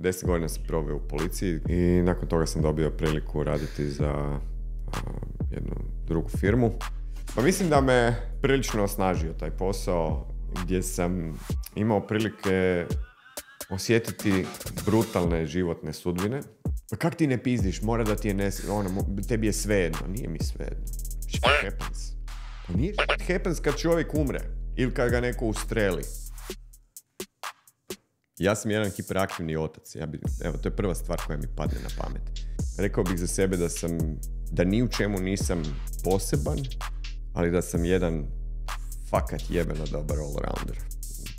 deset godina sam proveo u policiji i nakon toga sam dobio priliku raditi za a, jednu drugu firmu. Pa mislim da me prilično osnažio taj posao gdje sam imao prilike osjetiti brutalne životne sudbine. Pa kak ti ne pizdiš? Mora da ti je nes... Ono, tebi je svejedno. Nije mi svejedno. Shit happens. Pa nije shit happens kad čovjek umre. Ili kad ga neko ustreli. Ja sam jedan hiperaktivni otac. Ja bi, evo, to je prva stvar koja mi padne na pamet. Rekao bih za sebe da sam, da ni u čemu nisam poseban, ali da sam jedan fakat jebeno dobar all-rounder.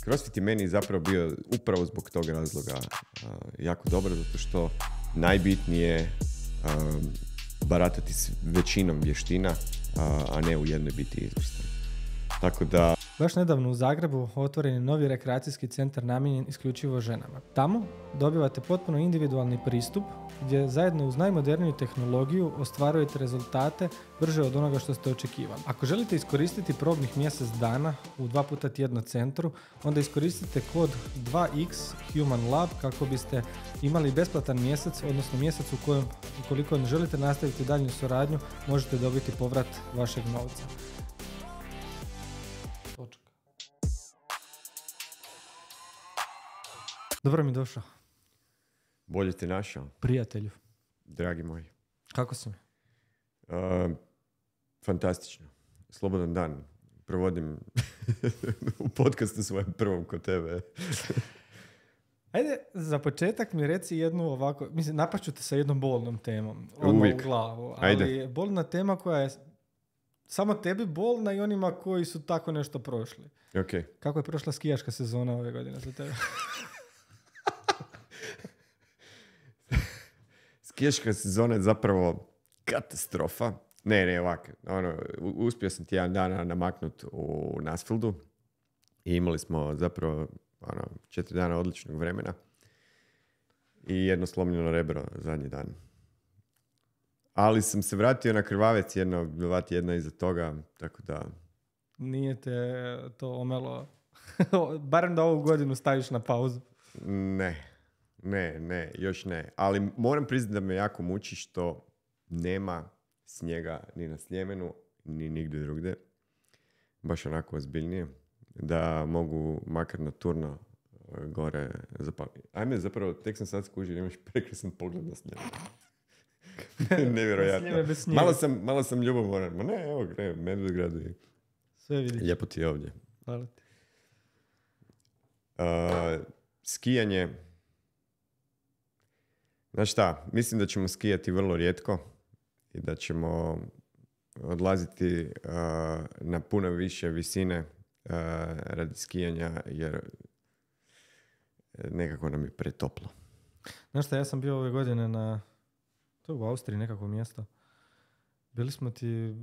CrossFit je meni zapravo bio upravo zbog tog razloga a, jako dobro, zato što najbitnije a, baratati s većinom vještina, a, a ne u jednoj biti izvrstan. Tako da, Baš nedavno u Zagrebu otvoren je novi rekreacijski centar namijenjen isključivo ženama. Tamo dobivate potpuno individualni pristup gdje zajedno uz najmoderniju tehnologiju ostvarujete rezultate brže od onoga što ste očekivali. Ako želite iskoristiti probnih mjesec dana u dva puta tjedno centru, onda iskoristite kod 2x Human Lab kako biste imali besplatan mjesec, odnosno mjesec u kojem ukoliko ne želite nastaviti daljnju suradnju, možete dobiti povrat vašeg novca. Dobro mi došao, bolje te našao, prijatelju. dragi moji. Kako si mi? Fantastično. Slobodan dan. Provodim u podcastu svojem prvom kod tebe. Ajde, za početak mi reci jednu ovako, mislim, napaću te sa jednom bolnom temom. Odmah Uvijek. u glavu. Ali Ajde. bolna tema koja je samo tebi bolna i onima koji su tako nešto prošli. ok. Kako je prošla skijaška sezona ove godine za tebe? Skijaška sezona je zapravo katastrofa. Ne, ne, ovak. Ono, uspio sam tjedan dana namaknut u Nasfieldu i imali smo zapravo ono, četiri dana odličnog vremena i jedno slomljeno rebro zadnji dan. Ali sam se vratio na krvavec jedno, dva tjedna iza toga, tako da Nije te to omelo, barem da ovu godinu staviš na pauzu. Ne, ne, ne, još ne. Ali moram priznati da me jako muči što nema snijega ni na Sljemenu, ni nigdje drugdje. Baš onako ozbiljnije. Da mogu makar na turno e, gore zapaliti. Ajme, zapravo, tek sam sad skužio, imaš prekrasan pogled na Sljeme. Nevjerojatno. Bez malo, sam, malo sam ljubomoran. Ma ne, evo, gre, Medvedgradu i Sve vidiš. lijepo ti je ovdje. Hvala ti. Uh, skijanje. Znaš šta, mislim da ćemo skijati vrlo rijetko i da ćemo odlaziti uh, na puno više visine uh, radi skijanja jer nekako nam je pretoplo. Znaš šta, ja sam bio ove godine na, to u Austriji nekako mjesto. Bili smo ti,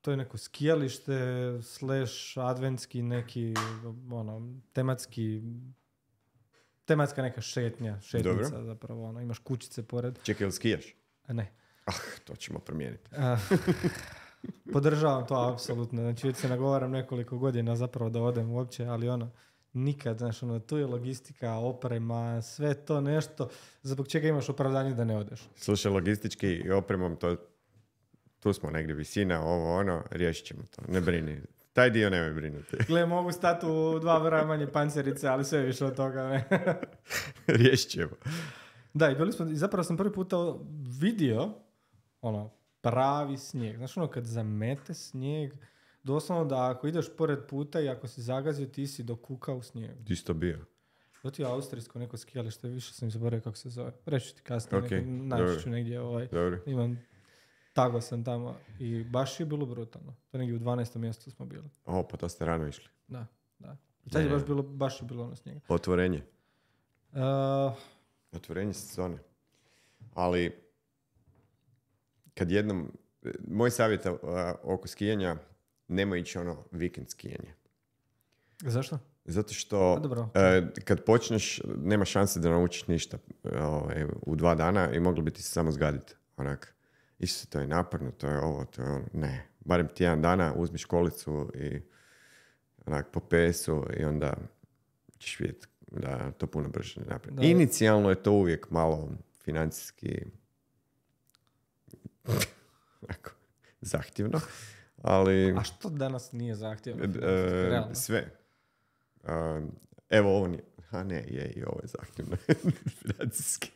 to je neko skijalište, slash adventski neki, ono, tematski, tematska neka šetnja, šetnica Dobro. zapravo, ono, imaš kućice pored. Čekaj, jel skijaš? A ne. Ah, to ćemo promijeniti. Podržavam to apsolutno, znači već se nagovaram nekoliko godina zapravo da odem uopće, ali ono, nikad, znaš, ono, tu je logistika, oprema, sve to nešto, zbog čega imaš opravdanje da ne odeš. Slušaj, logistički i opremom, to, tu smo negdje visina, ovo, ono, riješit ćemo to. Ne brini. Taj dio nemoj brinuti. Gle, mogu stati u dva vrha manje pancerice, ali sve više od toga ne. riješit ćemo. da, i bili smo, i zapravo sam prvi puta vidio, ono, pravi snijeg. Znaš ono, kad zamete snijeg, doslovno da ako ideš pored puta i ako si zagazio, ti si do kuka u snijegu. Ti si to bio. To ti je austrijsko neko skijalište, više sam zaboravio kako se zove. Reći ti kasnije, Ok, okay, naći ću negdje ovaj, Dobro. imam, tago sam tamo i baš je bilo brutalno. To negdje u 12. mjestu smo bili. O, pa to ste rano išli. Da, da. Sad je baš bilo, baš je bilo ono snijega. Otvorenje. Uh, Otvorenje sezone. Ali, kad jednom, moj savjet a, oko skijanja, nemoj ići ono vikend skijanje. zašto? Zato što A, dobro. e, kad počneš, nema šanse da naučiš ništa ovaj, u dva dana i moglo bi ti se samo zgaditi. Onak, Isuse, to je naporno, to je ovo, to je ono. Ne, barem tjedan dana uzmi školicu i onak po pesu i onda ćeš vidjeti da to puno brže napravi. Da. Inicijalno je to uvijek malo financijski zahtjevno, ali A što danas nije zahtjevno? e, sve. Evo ovo nije, a ne, je i ovo je zahtjevno financijski.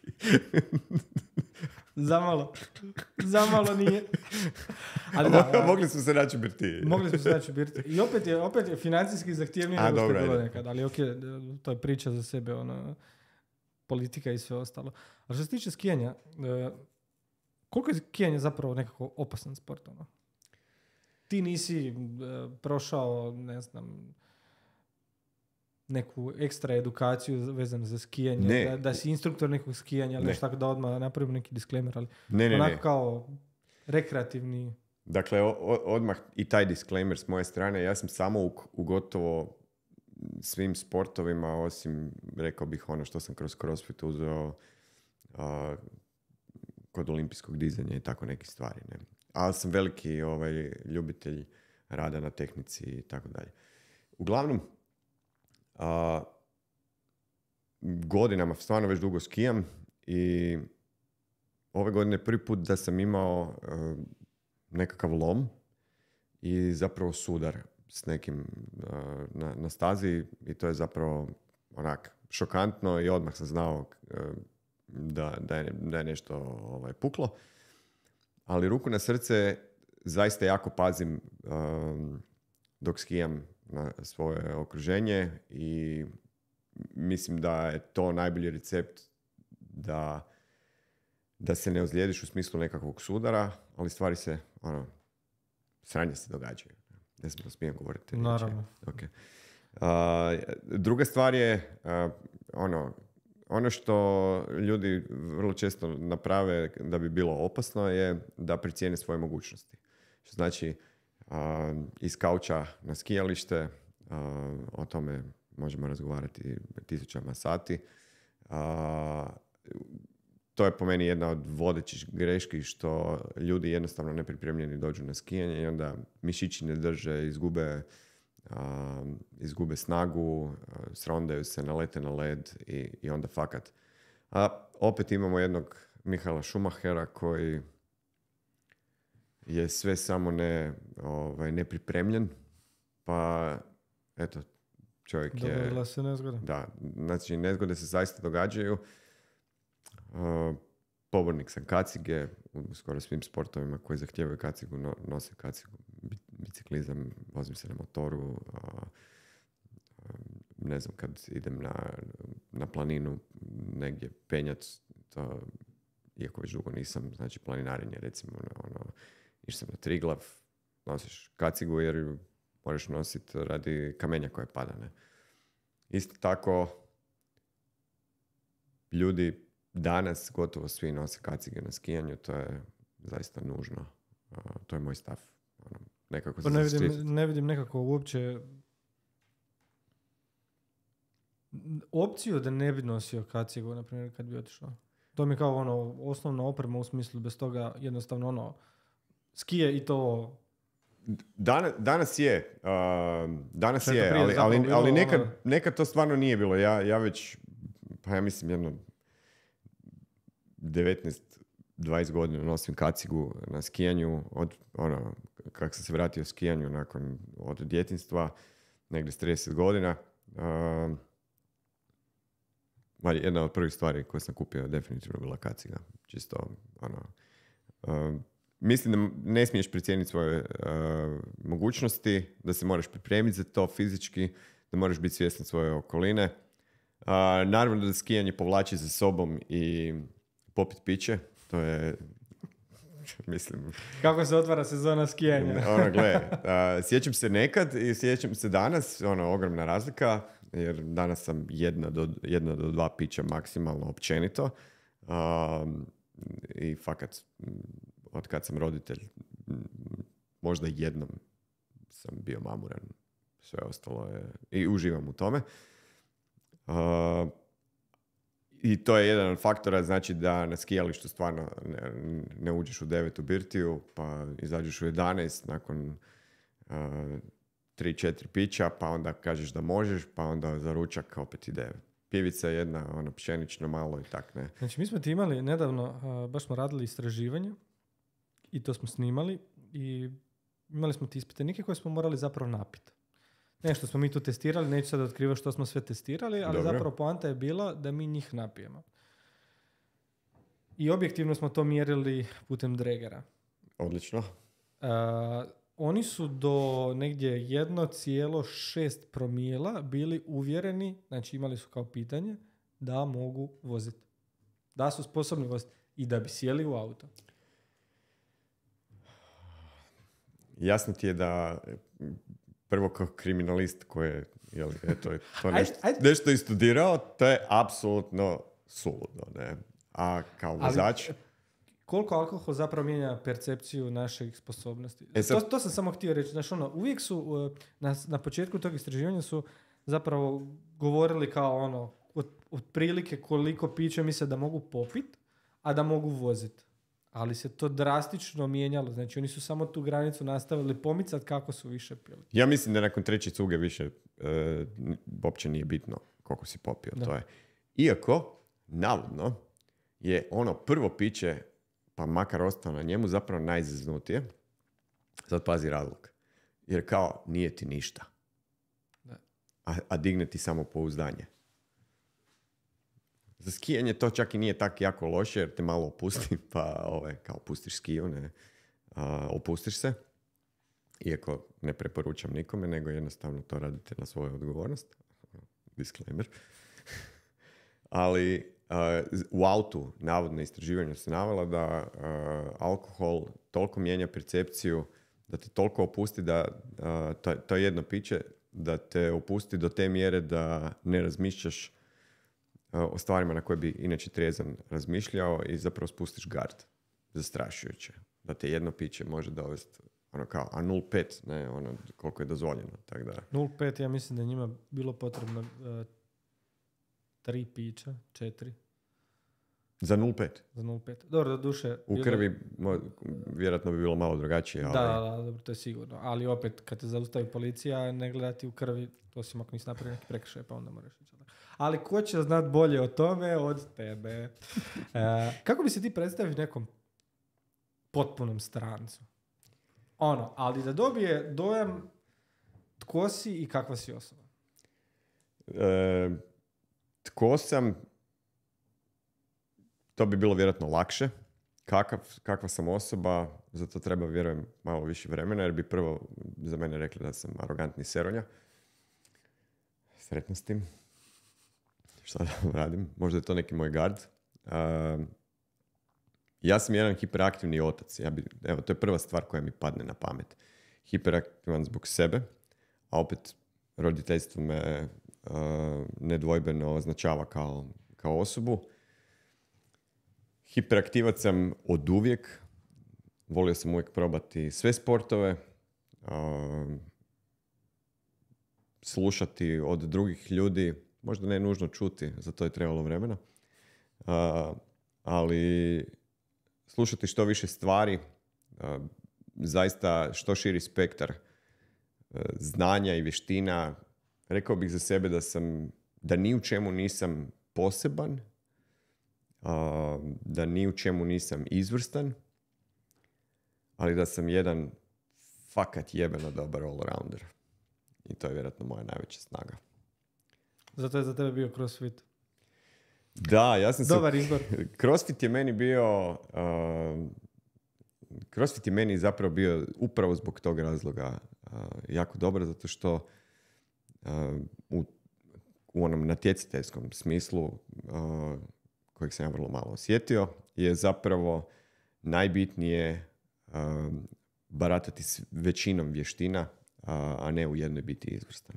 Zamalo. Zamalo nije. Ali da, a- Mogli smo se naći u birtiji. Mogli smo se naći u birti. I opet je, opet je financijski zahtjevnije nego što je bilo nekad. Ali ok, to je priča za sebe, ono, politika i sve ostalo. A što se tiče skijanja, e, koliko je skijanje zapravo nekako opasan sport? Ono? Ti nisi e, prošao, ne znam, neku ekstra edukaciju vezanu za skijanje, Ne. da, da si instruktor nekog skijanja, ali Ne. tako da odmah napravimo neki disclaimer, ali Ne, ne, onako ne. kao rekreativni Dakle, o- o- odmah i taj disclaimer s moje strane, ja sam samo u, u gotovo svim sportovima, osim, rekao bih, ono što sam kroz CrossFit uzeo a, kod olimpijskog dizanja i tako neke stvari. Ne? Ali sam veliki ovaj, ljubitelj rada na tehnici i tako dalje. Uglavnom, a, godinama, stvarno već dugo skijam i ove godine prvi put da sam imao e, nekakav lom i zapravo sudar s nekim e, na, na stazi i to je zapravo onak šokantno i odmah sam znao e, da, da, je, da je nešto ovaj, puklo. Ali ruku na srce zaista jako pazim dok skijam na svoje okruženje i mislim da je to najbolji recept da da se ne ozlijediš u smislu nekakvog sudara, ali stvari se, ono, sranje se događaju. Ne znam da smijem govoriti. Naravno. Ok. A, druga stvar je, a, ono, ono što ljudi vrlo često naprave da bi bilo opasno je da pricijene svoje mogućnosti. Što znači, iz kauča na skijalište, o tome možemo razgovarati tisućama sati. To je po meni jedna od vodećih greški što ljudi jednostavno nepripremljeni dođu na skijanje i onda mišići ne drže, izgube, izgube snagu, srondaju se, nalete na led i, i onda fakat. A opet imamo jednog Mihala Schumachera koji je sve samo ne, ovaj, nepripremljen, pa eto, čovjek je... Dogodila se nezgoda. Da, znači nezgode se zaista događaju. Uh, pobornik sam kacige, u skoro svim sportovima koji zahtijevaju kacigu, no, nosim kacigu, Bi- biciklizam, vozim se na motoru, a, a, ne znam, kad idem na, na planinu negdje penjat, to, iako već dugo nisam, znači planinarenje, recimo, ono, ono išao sam na Triglav, nosiš kacigu jer ju moraš nositi radi kamenja koje pada, ne. Isto tako, ljudi danas gotovo svi nose kacige na skijanju, to je zaista nužno. To je moj stav. Ono, nekako Pa se ne zaštititi. vidim, ne vidim nekako uopće opciju da ne bi nosio kacigu, na primjer, kad bi otišao. To mi je kao ono, osnovna oprema u smislu, bez toga jednostavno ono, skije i to Danas, danas je, um, danas je ali, ali, bilo ali ono- nekad, nekad to stvarno nije bilo. Ja, ja već, pa ja mislim jedno 19-20 godina nosim kacigu na skijanju, od, ono, kako sam se vratio skijanju nakon, od djetinstva, negdje s 30 godina. Ma jedna od prvih stvari koje sam kupio definitivno bila kaciga. Čisto, ono, um, mislim da ne smiješ pricijeniti svoje uh, mogućnosti, da se moraš pripremiti za to fizički, da moraš biti svjestan svoje okoline. Uh, naravno da skijanje povlači za sobom i popit piće, to je, mislim, Kako se otvara sezona skijanja? ono, gle, a, sjećam se nekad i sjećam se danas, ono, ogromna razlika, jer danas sam jedna do, jedna do dva pića maksimalno općenito. I fakat, od kad sam roditelj, možda jednom sam bio mamuran. Sve ostalo je, i uživam u tome. Uh, i to je jedan od faktora, znači da na skijalištu stvarno ne, uđeš u 9 u birtiju, pa izađeš u 11 nakon uh, 3-4 pića, pa onda kažeš da možeš, pa onda za ručak opet ide pivica jedna, ono, pšenično malo i tak, ne. Znači, mi smo ti imali nedavno, baš smo radili istraživanje i to smo snimali i imali smo ti ispitenike koje smo morali zapravo napiti. Nešto smo mi tu testirali, neću sad otkrivati što smo sve testirali, ali Dobro. zapravo poanta je bila da mi njih napijemo. I objektivno smo to mjerili putem dregera. Odlično. A, oni su do negdje 1,6 promila bili uvjereni, znači imali su kao pitanje, da mogu voziti. Da su sposobni voziti i da bi sjeli u auto. Jasno ti je da e, prvo kao kriminalist koji je jel, eto, je to nešto, nešto i studirao, to je apsolutno suludo. Ne? A kao vozač, Koliko alkohol zapravo mijenja percepciju naših sposobnosti? E sad- to, to sam samo htio reći. Znaš, ono, uvijek su, uh, na, na početku tog istraživanja su zapravo govorili kao ono, od, otprilike koliko pića misle da mogu popit, a da mogu voziti. Ali se to drastično mijenjalo. Znači, oni su samo tu granicu nastavili pomicati kako su više pili. ja mislim da nakon treće cuge više e, uopće nije bitno koliko si popio. Da. To je. Iako, navodno, je ono prvo piće, pa makar ostao na njemu, zapravo najzeznutije. Sad pazi razlog. Jer kao, nije ti ništa. Da. A, a digne ti samo pouzdanje. Za skijanje to čak i nije tako jako loše jer te malo opusti, pa ovaj, kao pustiš skiju, ne, a, opustiš se. Iako ne preporučam nikome, nego jednostavno to radite na svoju odgovornost. Disclaimer. Ali z- u autu, navodno istraživanje se navela da a, alkohol toliko mijenja percepciju da te toliko opusti da a, to, to je jedno piće da te opusti do te mjere da ne razmišljaš o stvarima na koje bi inače trijezan razmišljao i zapravo spustiš gard. Zastrašujuće. Da te jedno piće može dovesti ono kao, a 0,5, ne, ono koliko je dozvoljeno. Tako da, 0,5 ja mislim da je njima bilo potrebno uh, tri pića, četiri za 0,5. za 0,5. Dobro, do duše... U krvi mo- vjerojatno bi bilo malo drugačije, ali Da, da, da, dobro, to je sigurno. Ali opet, kad te zaustavi policija, ne gledati u krvi, osim ako nisi napravio neki prekršaj, pa onda moraš ići. Ali ko će znat bolje o tome od tebe? E, kako bi se ti predstavio nekom potpunom strancu? Ono, ali da dobije dojam tko si i kakva si osoba. E, tko sam, to bi bilo vjerojatno lakše. Kakav, kakva sam osoba, za to treba, vjerujem, malo više vremena, jer bi prvo za mene rekli da sam arogantni seronja. Sretno s tim. Šta da radim? Možda je to neki moj gard. E, ja sam jedan hiperaktivni otac. Ja bi, evo, to je prva stvar koja mi padne na pamet. Hiperaktivan zbog sebe, a opet roditeljstvo me uh, nedvojbeno označava kao, kao osobu. Hiperaktivac sam od uvijek. Volio sam uvijek probati sve sportove. uh, slušati od drugih ljudi. Možda ne nužno čuti, za to je trebalo vremena. Uh, ali slušati što više stvari, uh, zaista što širi spektar uh, znanja i vještina. Rekao bih za sebe da sam, da ni u čemu nisam poseban, da ni u čemu nisam izvrstan, ali da sam jedan fakat jebeno dobar all-rounder. I to je vjerojatno moja najveća snaga. Zato je za tebe bio crossfit. Da, ja sam se Dobar izbor. Crossfit je meni bio uh, Crossfit je meni zapravo bio upravo zbog tog razloga uh, jako dobar zato što uh, u, u onom natjecateljskom smislu uh, kojeg sam ja vrlo malo osjetio je zapravo najbitnije um, baratati s većinom vještina a, a ne u jednoj biti izvrstan.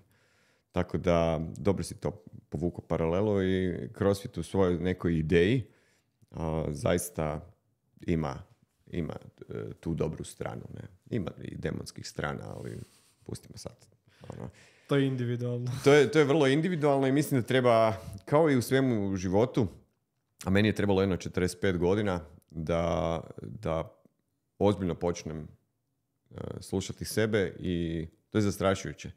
Tako da dobro si to povukao paralelu i CrossFit u svojoj nekoj ideji a, zaista ima, ima e, tu dobru stranu. Ne? Ima i demonskih strana, ali pustimo sad. Ono. To je individualno. To je, to je vrlo individualno i mislim da treba, kao i u svemu u životu, a meni je trebalo jedno 45 godina da, da ozbiljno počnem e, slušati sebe i to je zastrašujuće.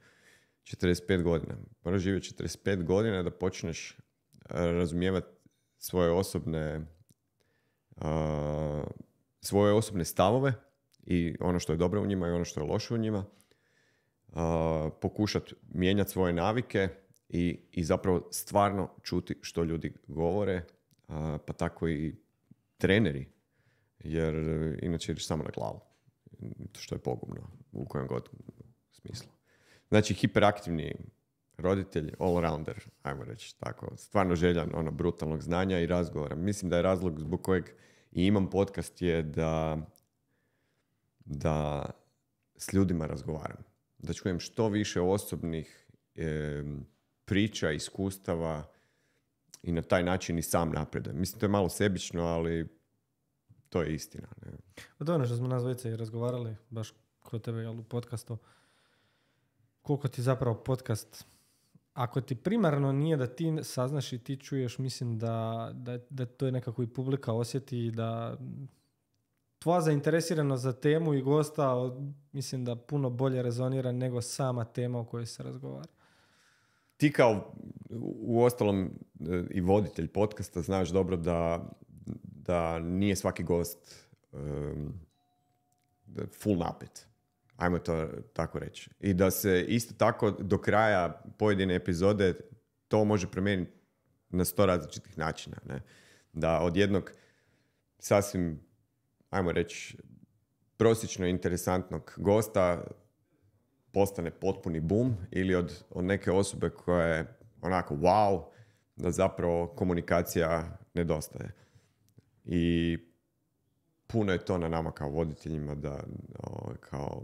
45 godina. Moraš živjeti 45 godina da počneš razumijevati svoje osobne svoje osobne stavove i ono što je dobro u njima i ono što je loše u njima. pokušati mijenjati svoje navike i, i zapravo stvarno čuti što ljudi govore, pa tako i treneri, jer inače ideš samo na glavu, što je pogubno u kojem god smislu. Znači, hiperaktivni roditelj, all-rounder, ajmo reći tako, stvarno željan ono brutalnog znanja i razgovora. Mislim da je razlog zbog kojeg i imam podcast je da, da s ljudima razgovaram. Da čujem što više osobnih e, priča, iskustava i na taj način i sam napredujem. Mislim, to je malo sebično, ali to je istina. Ne? Pa to ono što smo nas i razgovarali, baš kod tebe u podcastu. Koliko ti zapravo podcast ako ti primarno nije da ti saznaš i ti čuješ, mislim da, da, da to je nekako i publika osjeti da tvoja zainteresiranost za temu i gosta mislim da puno bolje rezonira nego sama tema o kojoj se razgovara. Ti kao u ostalom e, i voditelj podcasta znaš dobro da, da nije svaki gost um, full napet ajmo to tako reći. I da se isto tako do kraja pojedine epizode to može promijeniti na sto različitih načina. Ne? Da od jednog sasvim, ajmo reći, prosječno interesantnog gosta postane potpuni boom ili od, od neke osobe koja je onako wow, da zapravo komunikacija nedostaje. I puno je to na nama kao voditeljima da kao...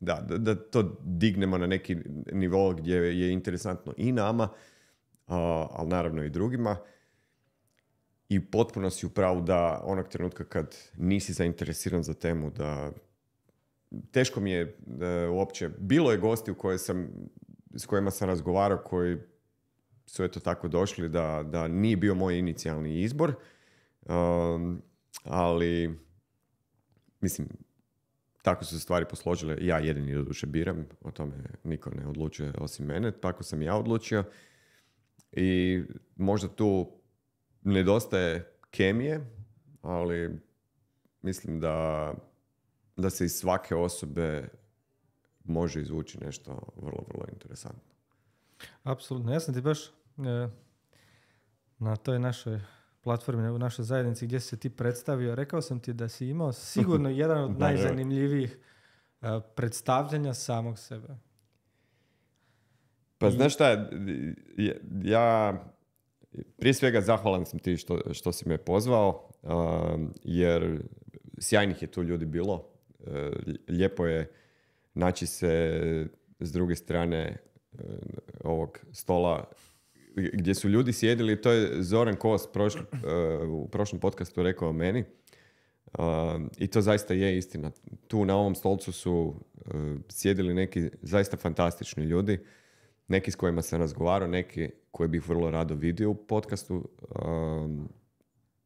Da, da, da, to dignemo na neki nivo gdje je interesantno i nama, ali naravno i drugima. I potpuno si u pravu da onog trenutka kad nisi zainteresiran za temu, da teško mi je da, uopće, bilo je gosti u koje sam, s kojima sam razgovarao koji su eto tako došli da, da nije bio moj inicijalni izbor. Um, ali mislim, tako su se stvari posložile. Ja jedini doduše biram, o tome niko ne odlučuje osim mene, tako sam ja odlučio. I možda tu nedostaje kemije, ali mislim da, da se iz svake osobe može izvući nešto vrlo, vrlo interesantno. Apsolutno. Ja sam ti baš e, na toj našoj platformi u našoj zajednici gdje si se ti predstavio, rekao sam ti da si imao sigurno jedan od najzanimljivijih uh, predstavljanja samog sebe. Pa znaš šta, ja prije svega zahvalan sam ti što, što si me pozvao, jer sjajnih je tu ljudi bilo. E, lijepo je naći se s druge strane e, ovog stola gdje su ljudi sjedili, to je Zoran Kos prošli, uh, u prošlom podcastu rekao meni. Uh, I to zaista je istina. Tu na ovom stolcu su uh, sjedili neki zaista fantastični ljudi. Neki s kojima sam razgovarao, neki koje bih vrlo rado vidio u podcastu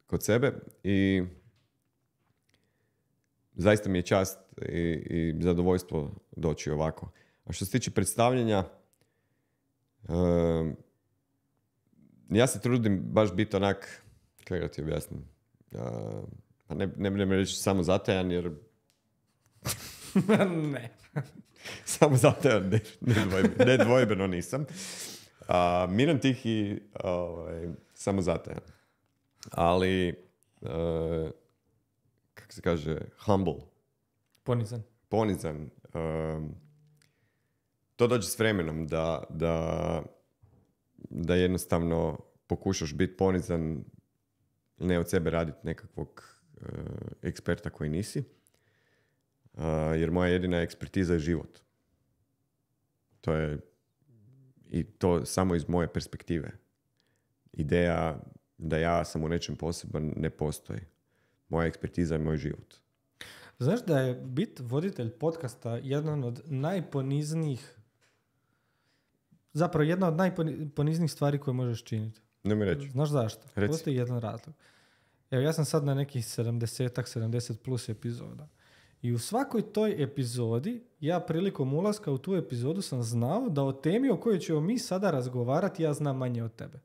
kod sebe. I zaista mi je čast i, i zadovoljstvo doći ovako. A što se tiče predstavljanja, um, ja se trudim baš biti onak, kako da ti objasnim, pa ne, ne, ne reći samo zatajan jer... ne. samo zatajan, ne, ne, dvojbeno nisam. A, miran tihi, ovaj, samo zatajan. Ali, uh, kako se kaže, humble. Ponizan. Ponizan. to dođe s vremenom da, da da jednostavno pokušaš biti ponizan, ne od sebe raditi nekakvog uh, eksperta koji nisi. Uh, jer moja jedina ekspertiza je život. To je i to samo iz moje perspektive. Ideja da ja sam u nečem poseban ne postoji. Moja ekspertiza je moj život. Znaš da je bit voditelj podcasta jedan od najponiznijih zapravo jedna od najponiznijih stvari koje možeš činiti. Ne mi reći. Znaš zašto? Reci. Postoji jedan razlog. Evo, ja sam sad na nekih 70 70 plus epizoda. I u svakoj toj epizodi, ja prilikom ulaska u tu epizodu sam znao da o temi o kojoj ćemo mi sada razgovarati ja znam manje od tebe.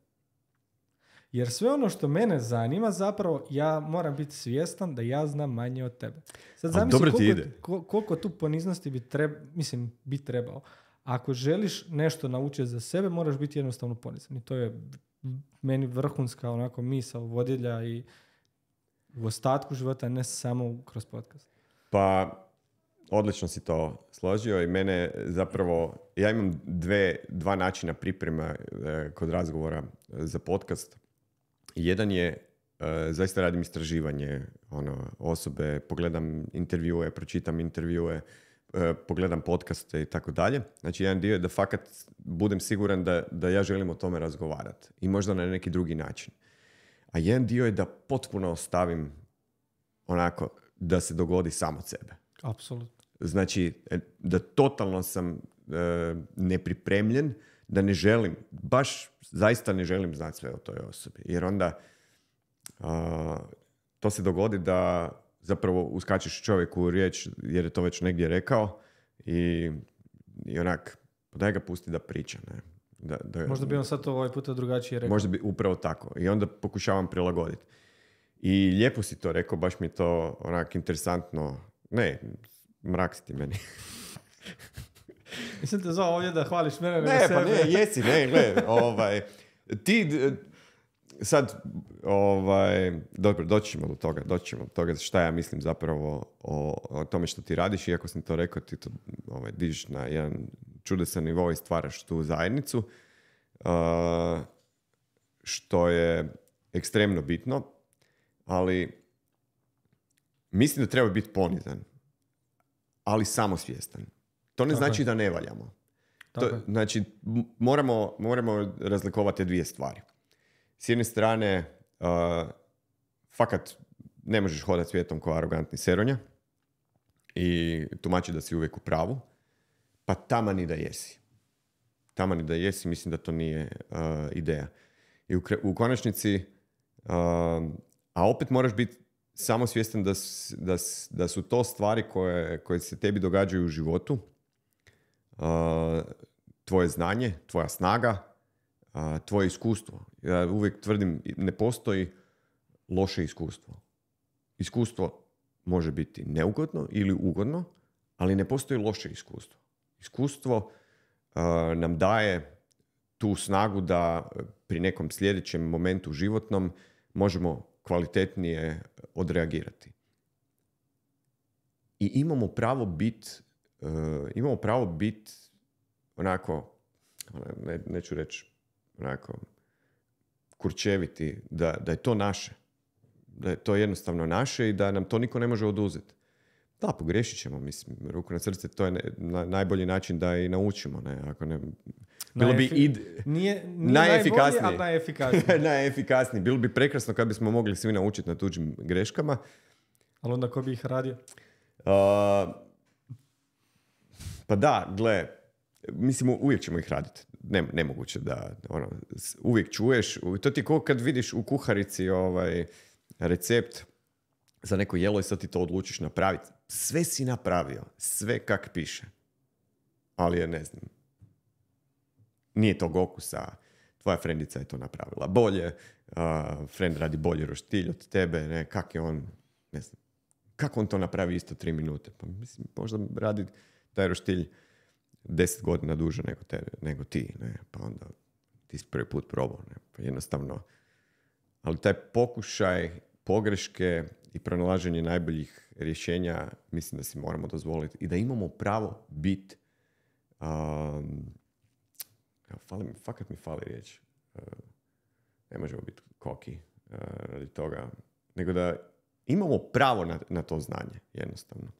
Jer sve ono što mene zanima, zapravo ja moram biti svjestan da ja znam manje od tebe. Sad zamisli koliko, koliko tu poniznosti bi treba, mislim, bi trebao. Ako želiš nešto naučiti za sebe, moraš biti jednostavno ponizan. I to je meni vrhunska onako misao vodilja i u ostatku života, ne samo kroz podcast. Pa, odlično si to složio i mene zapravo, ja imam dve, dva načina priprema e, kod razgovora za podcast. Jedan je, e, zaista radim istraživanje ono, osobe, pogledam intervjue, pročitam intervjue, pogledam podcaste i tako dalje. Znači, jedan dio je da fakat budem siguran da, da ja želim o tome razgovarati i možda na neki drugi način. A jedan dio je da potpuno ostavim onako da se dogodi samo od sebe. Apsolutno. Znači, e, da totalno sam e, nepripremljen, da ne želim, baš zaista ne želim znati sve o toj osobi. Jer onda a, to se dogodi da zapravo uskačeš čovjeku u riječ jer je to već negdje rekao i, i onak, daj ga pusti da priča. Ne? Da, da, Možda bi on sad to ovaj puta drugačije rekao. Možda bi upravo tako. I onda pokušavam prilagoditi. I lijepo si to rekao, baš mi je to onak interesantno. Ne, mrak si ti meni. Nisam te zvao ovdje da hvališ mene, Ne, sebe. pa ne, jesi, ne, gle, ovaj, ti sad, ovaj, dobro, doći ćemo do toga, doći ćemo do toga šta ja mislim zapravo o, o tome što ti radiš, iako sam to rekao, ti to ovaj, dižiš na jedan čudesan nivo i stvaraš tu zajednicu, uh, što je ekstremno bitno, ali mislim da treba biti ponizan, ali samosvjestan. To ne Tako je. znači da ne valjamo. To, znači, moramo, moramo razlikovati te dvije stvari. S jedne strane, uh, fakat ne možeš hodati svijetom kao arogantni seronja i tumači da si uvijek u pravu, pa taman i da jesi. Taman i da jesi, mislim da to nije uh, ideja. I u, u konačnici, uh, a opet moraš biti samo svjestan da, da, da su to stvari koje, koje se tebi događaju u životu, uh, tvoje znanje, tvoja snaga, uh, tvoje iskustvo. Ja uvijek tvrdim, ne postoji loše iskustvo. Iskustvo može biti neugodno ili ugodno, ali ne postoji loše iskustvo. Iskustvo nam daje tu snagu da pri nekom sljedećem momentu životnom možemo kvalitetnije odreagirati. I imamo pravo bit, uh, imamo pravo bit onako, ne, neću reći onako, kurčeviti, da, da je to naše. Da je to jednostavno naše i da nam to niko ne može oduzeti. Da, pogriješit ćemo, mislim, ruku na srce, to je ne- na, najbolji način da i naučimo, ne, ako ne... Bilo bi id, Nije, nije Najefikasnije. najbolje, ali najefikasnije. najefikasniji. Bilo bi prekrasno kad bismo mogli svi naučiti na tuđim greškama. ali onda ko bi ih radio? Uh, pa da, gle, mislim uvijek ćemo ih raditi. Ne, nemoguće da, ono, uvijek čuješ, to ti kao kad vidiš u kuharici ovaj recept za neko jelo i sad ti to odlučiš napraviti. Sve si napravio, sve kak piše. Ali je, ne znam, nije tog okusa, tvoja frendica je to napravila bolje, uh, friend radi bolji roštilj od tebe, ne, kak je on, ne znam, kako on to napravi isto tri minute? Pa mislim, možda radi taj roštilj deset godina duže nego, te, nego ti, ne? pa onda ti si prvi put probao. Ne? Pa jednostavno, ali taj pokušaj pogreške i pronalaženje najboljih rješenja mislim da si moramo dozvoliti i da imamo pravo biti um, fali mi, fakat mi fali riječ. Uh, ne možemo biti koki uh, radi toga. Nego da imamo pravo na, na to znanje, jednostavno.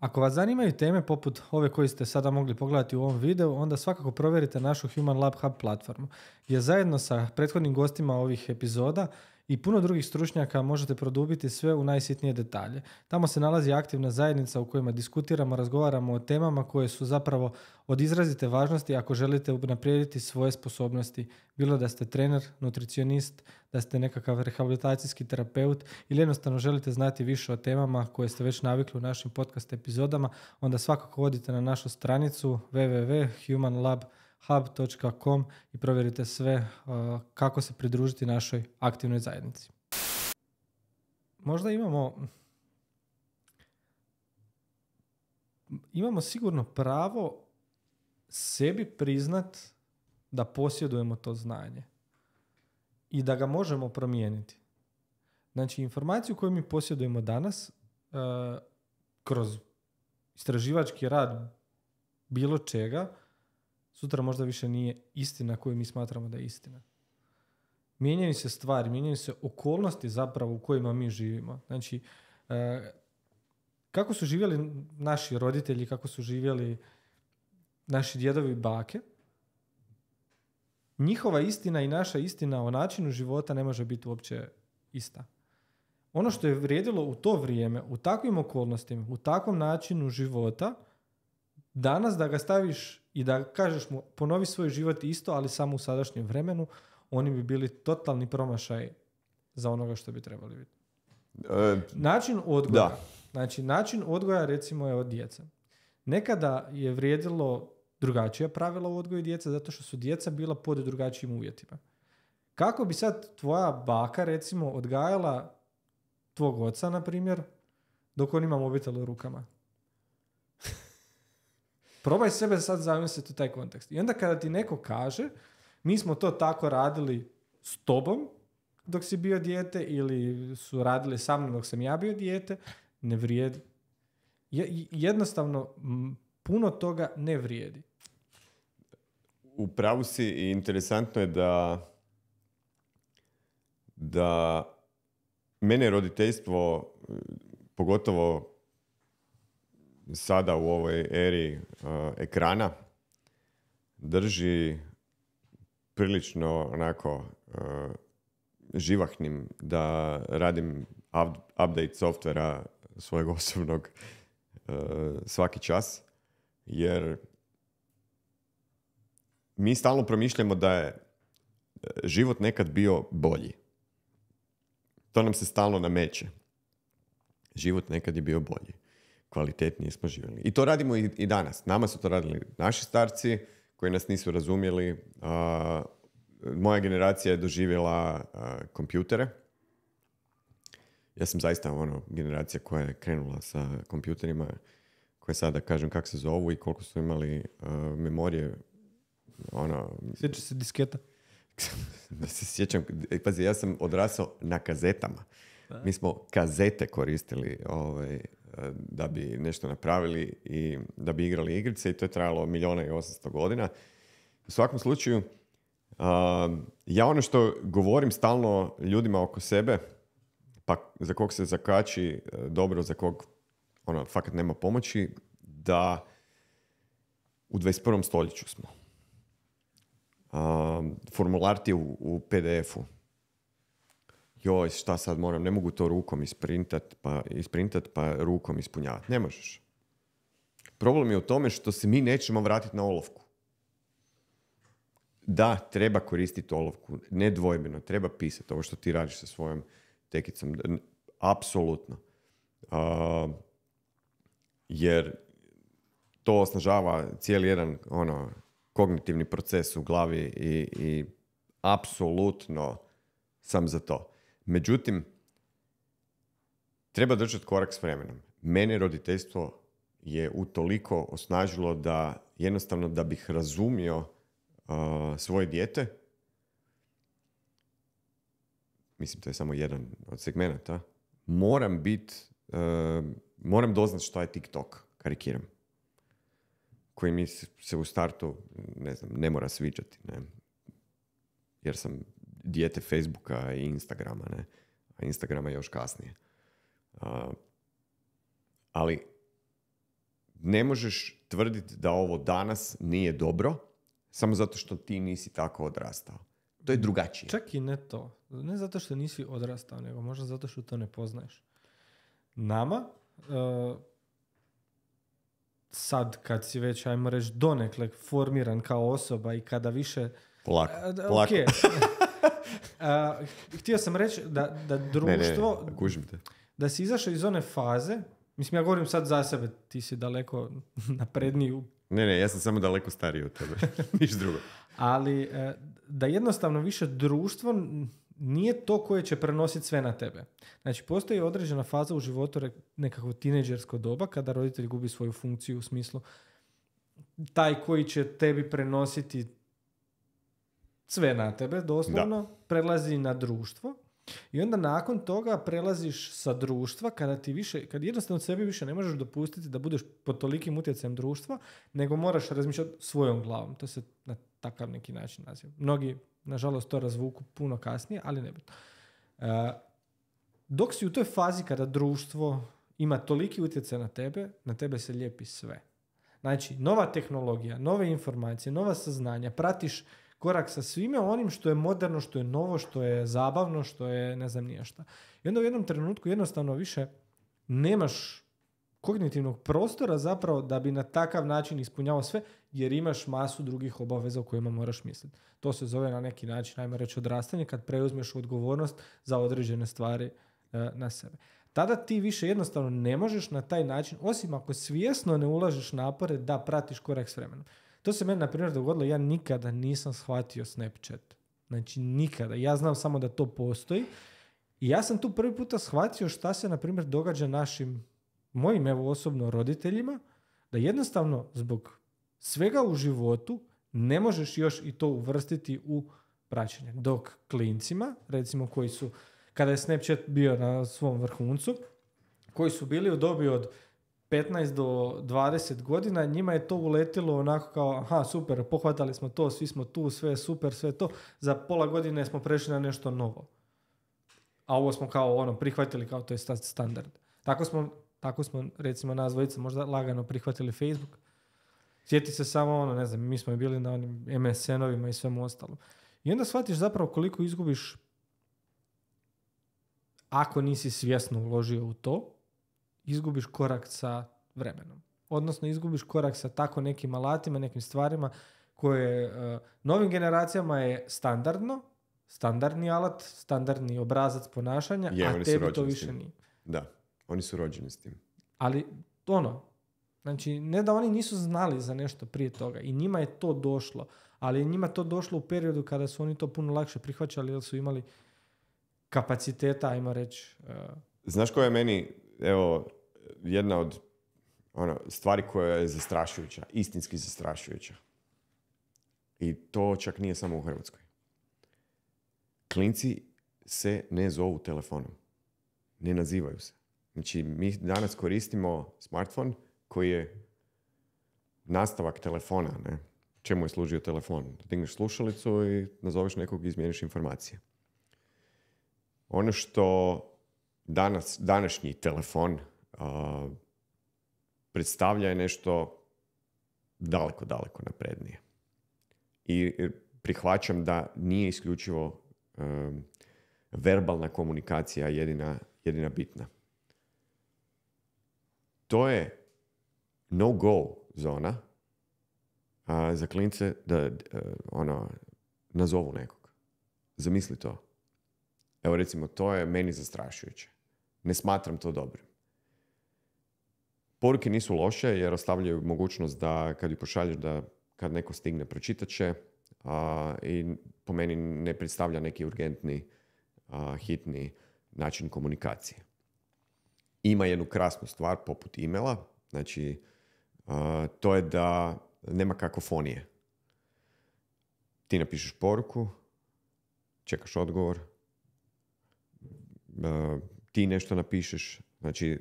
Ako vas zanimaju teme poput ove koje ste sada mogli pogledati u ovom videu, onda svakako provjerite našu Human Lab Hub platformu, gdje zajedno sa prethodnim gostima ovih epizoda i puno drugih stručnjaka možete produbiti sve u najsitnije detalje. Tamo se nalazi aktivna zajednica u kojima diskutiramo, razgovaramo o temama koje su zapravo od izrazite važnosti ako želite unaprijediti svoje sposobnosti. Bilo da ste trener, nutricionist, da ste nekakav rehabilitacijski terapeut ili jednostavno želite znati više o temama koje ste već navikli u našim podcast epizodama, onda svakako odite na našu stranicu www.humanlabhub.com i provjerite sve uh, kako se pridružiti našoj aktivnoj zajednici. Možda imamo imamo sigurno pravo sebi priznat da posjedujemo to znanje i da ga možemo promijeniti. Znači, informaciju koju mi posjedujemo danas uh, kroz istraživački rad bilo čega, sutra možda više nije istina koju mi smatramo da je istina. Mijenjaju se stvari, mijenjaju se okolnosti zapravo u kojima mi živimo. Znači, uh, kako su živjeli naši roditelji, kako su živjeli naši djedovi i bake, njihova istina i naša istina o načinu života ne može biti uopće ista. Ono što je vrijedilo u to vrijeme, u takvim okolnostima, u takvom načinu života, danas da ga staviš i da kažeš mu ponovi svoj život isto, ali samo u sadašnjem vremenu, oni bi bili totalni promašaj za onoga što bi trebali biti. E, Način odgoja. Da. Znači, način odgoja recimo je od djece. Nekada je vrijedilo drugačija pravila u odgoju djece zato što su djeca bila pod drugačijim uvjetima. Kako bi sad tvoja baka recimo odgajala tvog oca, na primjer, dok on ima mobitel u rukama? Probaj sebe sad zamisliti u taj kontekst. I onda kada ti neko kaže, mi smo to tako radili s tobom dok si bio dijete ili su radili sa mnom dok sam ja bio dijete, ne vrijedi. Je- jednostavno, puno toga ne vrijedi. U pravu si i interesantno je da da mene roditeljstvo, pogotovo sada u ovoj eri eh, ekrana, drži prilično onako eh, živahnim da radim up- update softvera svojeg osobnog eh, svaki čas, jer mi stalno promišljamo da je e, život nekad bio bolji. To nam se stalno nameće. Život nekad je bio bolji. Kvalitetnije smo živjeli. I to radimo i, i danas. Nama su to radili naši starci koji nas nisu razumjeli. A, moja generacija je doživjela a, kompjutere. Ja sam zaista ono generacija koja je krenula sa kompjuterima koje sada kažem kako se zovu i koliko su imali a, memorije ono, Sjeća se disketa. da se sjećam, pazi, ja sam odrasao na kazetama. Mi smo kazete koristili ovaj, da bi nešto napravili i da bi igrali igrice i to je trajalo milijona i osamsto godina. U svakom slučaju, ja ono što govorim stalno ljudima oko sebe, pa za kog se zakači e, dobro, za kog ono, fakat nema pomoći, da u 21. stoljeću smo. Formular ti u PDF-u. Joj, šta sad moram, ne mogu to rukom isprintat, pa, isprintat, pa rukom ispunjavati. Ne možeš. Problem je u tome što se mi nećemo vratiti na olovku. Da, treba koristiti olovku, nedvojbeno, treba pisati ovo što ti radiš sa svojom tekicom. Apsolutno. A, jer to osnažava cijeli jedan ono, kognitivni proces u glavi i, i apsolutno sam za to. Međutim, treba držati korak s vremenom. Mene roditeljstvo je utoliko osnažilo da jednostavno da bih razumio uh, svoje dijete, mislim to je samo jedan od segmenata, moram bit, uh, moram doznat što je TikTok, karikiram koji mi se u startu, ne znam, ne mora sviđati, ne. Jer sam dijete Facebooka i Instagrama, ne. A Instagrama još kasnije. A, ali ne možeš tvrditi da ovo danas nije dobro samo zato što ti nisi tako odrastao. To je drugačije. Čak i ne to. ne zato što nisi odrastao, nego možda zato što to ne poznaješ. Nama, uh, sad kad si već, ajmo reći, donekle formiran kao osoba i kada više... Polako, da, polako. okej. A, htio sam reći da, da društvo, Ne, ne, kužim te. da si izašao iz one faze, mislim ja govorim sad za sebe, ti si daleko napredniji u Ne, ne, ja sam samo daleko stariji od tebe. Niš drugo. ali e, da jednostavno više društvo nije to koje će prenositi sve na tebe. Znači, postoji određena faza u životu, nekakvo tineđersko doba, kada roditelj gubi svoju funkciju u smislu taj koji će tebi prenositi sve na tebe, doslovno, prelazi na društvo. I onda nakon toga prelaziš sa društva kada ti više, kad jednostavno sebi više ne možeš dopustiti da budeš pod tolikim utjecajem društva, nego moraš razmišljati svojom glavom. To se na takav neki način naziva. Mnogi, nažalost, to razvuku puno kasnije, ali nebitno. E, dok si u toj fazi kada društvo ima toliki utjecaj na tebe, na tebe se lijepi sve. Znači, nova tehnologija, nove informacije, nova saznanja, pratiš korak sa svime onim što je moderno, što je novo, što je zabavno, što je ne znam nije šta. I onda u jednom trenutku jednostavno više nemaš kognitivnog prostora zapravo da bi na takav način ispunjavao sve, jer imaš masu drugih obaveza o kojima moraš misliti. To se zove na neki način, ajmo reći, odrastanje, kad preuzmeš odgovornost za određene stvari e, na sebe. Tada ti više jednostavno ne možeš na taj način, osim ako svjesno ne ulažeš napore da pratiš korak s vremenom. To se meni, na primjer, dogodilo, ja nikada nisam shvatio Snapchat. Znači, nikada. Ja znam samo da to postoji. I ja sam tu prvi puta shvatio šta se, na primjer, događa našim, mojim, evo, osobno roditeljima, da jednostavno zbog svega u životu ne možeš još i to uvrstiti u praćenje. Dok klincima, recimo koji su, kada je Snapchat bio na svom vrhuncu, koji su bili u dobi od 15 do 20 godina, njima je to uletilo onako kao, aha, super, pohvatali smo to, svi smo tu, sve je super, sve to. Za pola godine smo prešli na nešto novo. A ovo smo kao ono, prihvatili kao to je sta- standard. Tako smo, tako smo recimo nas dvojica možda lagano prihvatili Facebook. Sjeti se samo ono, ne znam, mi smo bili na onim MSN-ovima i svemu ostalom. I onda shvatiš zapravo koliko izgubiš ako nisi svjesno uložio u to, izgubiš korak sa vremenom. Odnosno izgubiš korak sa tako nekim alatima, nekim stvarima koje e, novim generacijama je standardno, standardni alat, standardni obrazac ponašanja, Je, a tebi to više nije. Da, oni su rođeni s tim. Ali ono, znači ne da oni nisu znali za nešto prije toga i njima je to došlo, ali njima to došlo u periodu kada su oni to puno lakše prihvaćali jer su imali kapaciteta, ajmo reći, e, Znaš koja je meni, evo, jedna od ono, stvari koja je zastrašujuća, istinski zastrašujuća. I to čak nije samo u Hrvatskoj. Klinci se ne zovu telefonom. Ne nazivaju se. Znači, mi danas koristimo smartphone koji je nastavak telefona, ne? Čemu je služio telefon? Digneš slušalicu i nazoveš nekog i izmijeniš informacije. Ono što danas, današnji telefon predstavlja je nešto daleko, daleko naprednije. I e, prihvaćam da nije isključivo em, verbalna komunikacija jedina, jedina bitna. To je no-go zona a, za klince da e, ono, nazovu nekog. Zamisli to. Evo recimo, to je meni zastrašujuće. Ne smatram to dobrim. Poruke nisu loše jer ostavljaju mogućnost da kad ju pošalješ da kad neko stigne pročitat će a, i po meni ne predstavlja neki urgentni, a, hitni način komunikacije. Ima jednu krasnu stvar poput e-maila, znači a, to je da nema kakofonije. Ti napišeš poruku, čekaš odgovor, ti nešto napišeš, znači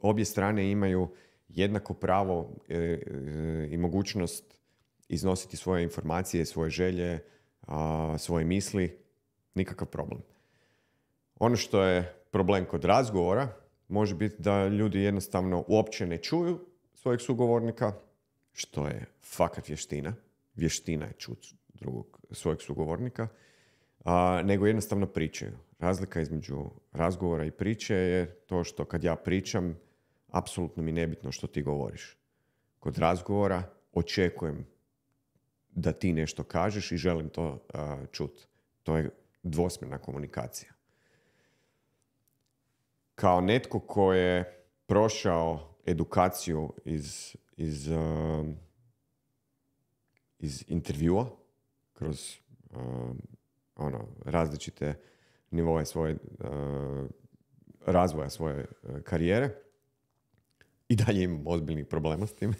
obje strane imaju jednako pravo e, e, i mogućnost iznositi svoje informacije, svoje želje, a, svoje misli, nikakav problem. Ono što je problem kod razgovora može biti da ljudi jednostavno uopće ne čuju svojeg sugovornika, što je fakat vještina. Vještina je čut drugog, svojeg sugovornika. a, nego jednostavno pričaju. Razlika između razgovora i priče je to što kad ja pričam, apsolutno mi nebitno što ti govoriš. Kod razgovora očekujem da ti nešto kažeš i želim to čuti. To je dvosmjerna komunikacija. Kao netko ko je prošao edukaciju iz, iz, iz intervjua, kroz ono, različite nivoje svoje razvoja svoje karijere i dalje imam ozbiljnih problema s tim.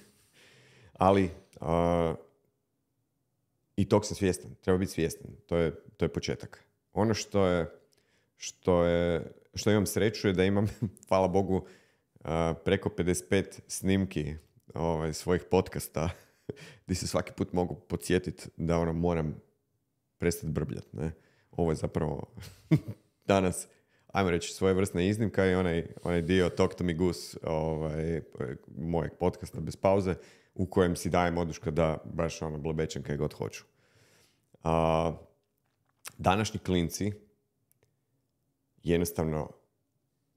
Ali i tog sam svjestan. Treba biti svjestan. To je, to je početak. Ono što je, što je, što imam sreću je da imam, hvala Bogu, preko 55 snimki ovaj, svojih podcasta gdje se svaki put mogu podsjetiti da ono moram prestati brbljati. Ne? Ovo je zapravo danas, ajmo reći, svoje vrstna iznimka i onaj, onaj dio Talk to me Goose ovaj, mojeg podcasta bez pauze u kojem si dajem oduška da baš ono blebećem kaj god hoću. A, današnji klinci jednostavno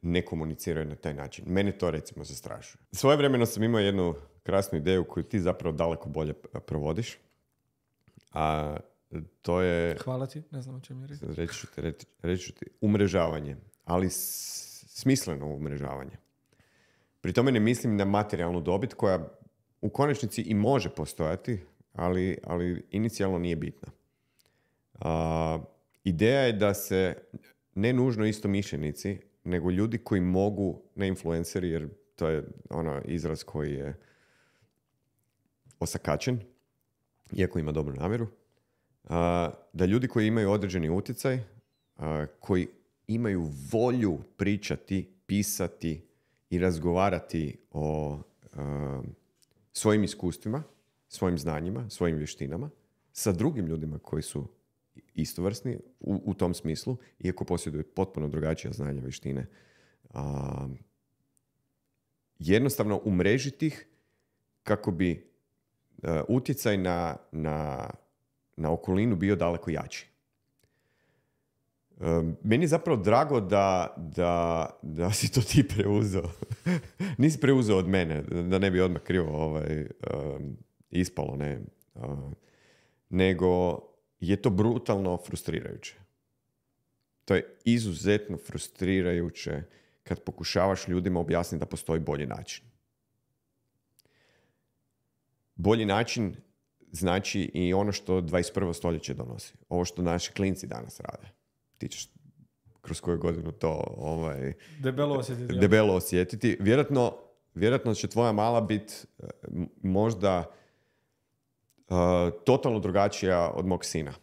ne komuniciraju na taj način. Mene to recimo zastrašuje. Svoje vremeno sam imao jednu krasnu ideju koju ti zapravo daleko bolje provodiš. A to je... Hvala ti, ne znam o čem je reći. Reći ću ti, reći ću ti, umrežavanje, ali smisleno umrežavanje. Pri tome ne mislim na materijalnu dobit koja u konačnici i može postojati, ali, ali inicijalno nije bitna. A, ideja je da se ne nužno isto mišljenici, nego ljudi koji mogu, ne influenceri, jer to je ono izraz koji je osakačen, iako ima dobru namjeru, da ljudi koji imaju određeni utjecaj, koji imaju volju pričati, pisati i razgovarati o svojim iskustvima, svojim znanjima, svojim vještinama, sa drugim ljudima koji su istovrsni u, u tom smislu, iako posjeduju potpuno drugačija znanja, vještine. A, jednostavno umrežiti ih kako bi a, utjecaj na, na, na okolinu bio daleko jači. Meni je zapravo drago da, da, da si to ti preuzeo. Nisi preuzeo od mene, da ne bi odmah krivo ovaj, ispalo, ne. nego je to brutalno frustrirajuće. To je izuzetno frustrirajuće kad pokušavaš ljudima objasniti da postoji bolji način. Bolji način znači i ono što 21. stoljeće donosi. Ovo što naši klinci danas rade. Ti ćeš kroz koju godinu to ovaj, debelo osjetiti. Debelo osjetiti. Vjerojatno, vjerojatno će tvoja mala biti eh, možda totalno drugačija od mog sina,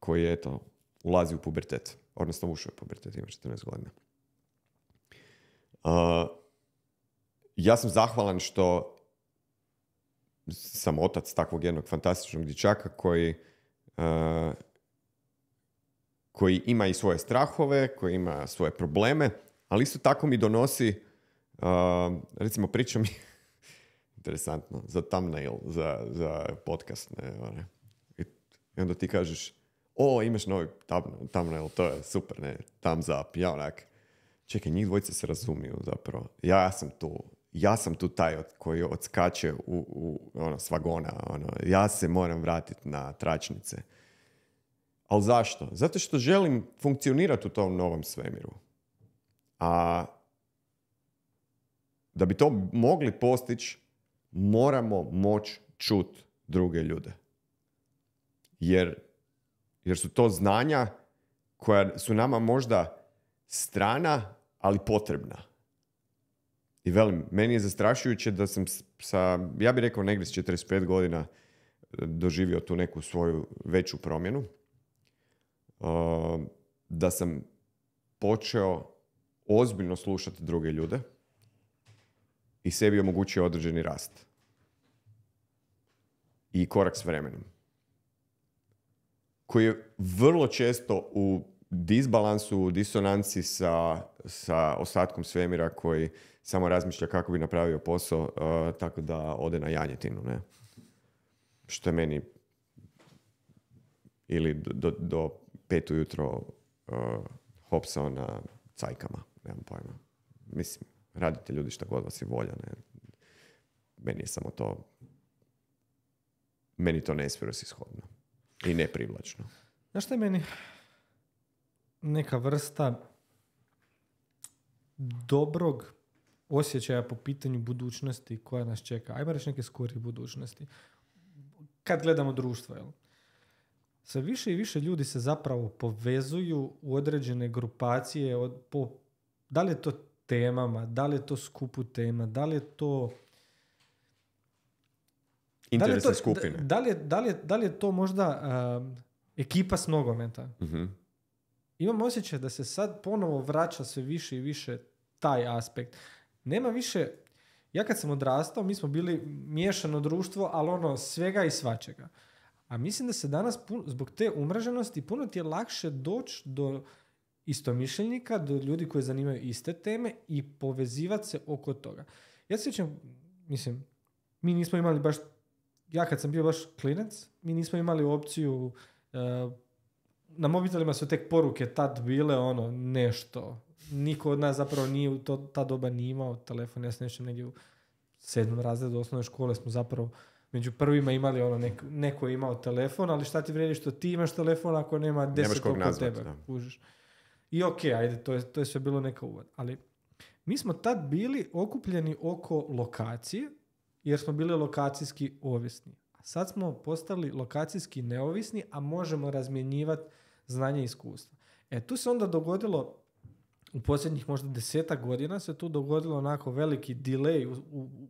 koji je, eto, ulazi u pubertet. Odnosno, ušao u pubertet, ima 14 godina. Uh, ja sam zahvalan što sam otac takvog jednog fantastičnog dječaka koji, uh, koji ima i svoje strahove, koji ima svoje probleme, ali isto tako mi donosi, uh, recimo priča mi interesantno, za thumbnail, za, za podcast. Ne, one. I, onda ti kažeš, o, imaš novi thumbnail, to je super, ne, thumbs up. Ja onak, čekaj, njih dvojice se razumiju zapravo. Ja sam tu, ja sam tu taj od, koji odskače u, u ono, s vagona. Ono. Ja se moram vratiti na tračnice. Ali zašto? Zato što želim funkcionirati u tom novom svemiru. A da bi to mogli postići, moramo moći čut druge ljude. Jer, jer su to znanja koja su nama možda strana, ali potrebna. I velim, meni je zastrašujuće da sam sa, ja bih rekao negdje s 45 godina e, doživio tu neku svoju veću promjenu. Da sam počeo ozbiljno slušati druge ljude i sebi omogućio određeni rast. I korak s vremenom. Koji je vrlo često u disbalansu, u disonanci sa, sa ostatkom svemira koji samo razmišlja kako bi napravio posao uh, tako da ode na janjetinu. Ne? Što je meni ili do, do pet ujutro uh, hopsao na cajkama, nemam pojma. Mislim, radite ljudi šta god vas je volja, ne. Meni je samo to, meni to ne ishodno i neprivlačno. Znaš što je meni neka vrsta dobrog osjećaja po pitanju budućnosti koja nas čeka. Ajmo reći neke skorije budućnosti. Kad gledamo društvo, jel? Sve više i više ljudi se zapravo povezuju u određene grupacije od, po, da li je to temama, da li je to skupu tema, da li je to Interesne skupine. Da, li je, da, li je, da li je to možda ekipa s nogometa? uh Imam osjećaj da se sad ponovo vraća sve više i više taj aspekt. Nema više, ja kad sam odrastao, mi smo bili miješano društvo, ali ono svega i svačega. A mislim da se danas zbog te umreženosti puno ti je lakše doći do istomišljenika, do ljudi koji zanimaju iste teme i povezivati se oko toga. Ja se sjećam, mislim, mi nismo imali baš, ja kad sam bio baš klinac, mi nismo imali opciju, uh, na mobitelima su tek poruke tad bile ono nešto. Niko od nas zapravo nije u to, ta doba nije imao telefon, ja sam nešto negdje u sedmom razredu osnovne škole smo zapravo među prvima imali ono, nek, neko je imao telefon, ali šta ti vrijedi što ti imaš telefon ako nema deset oko tebe. I ok, ajde, to je, to je sve bilo neka uvod. Ali mi smo tad bili okupljeni oko lokacije, jer smo bili lokacijski ovisni. A sad smo postali lokacijski neovisni, a možemo razmjenjivati znanje i iskustva. E, tu se onda dogodilo, u posljednjih možda desetak godina se tu dogodilo onako veliki delay u, u,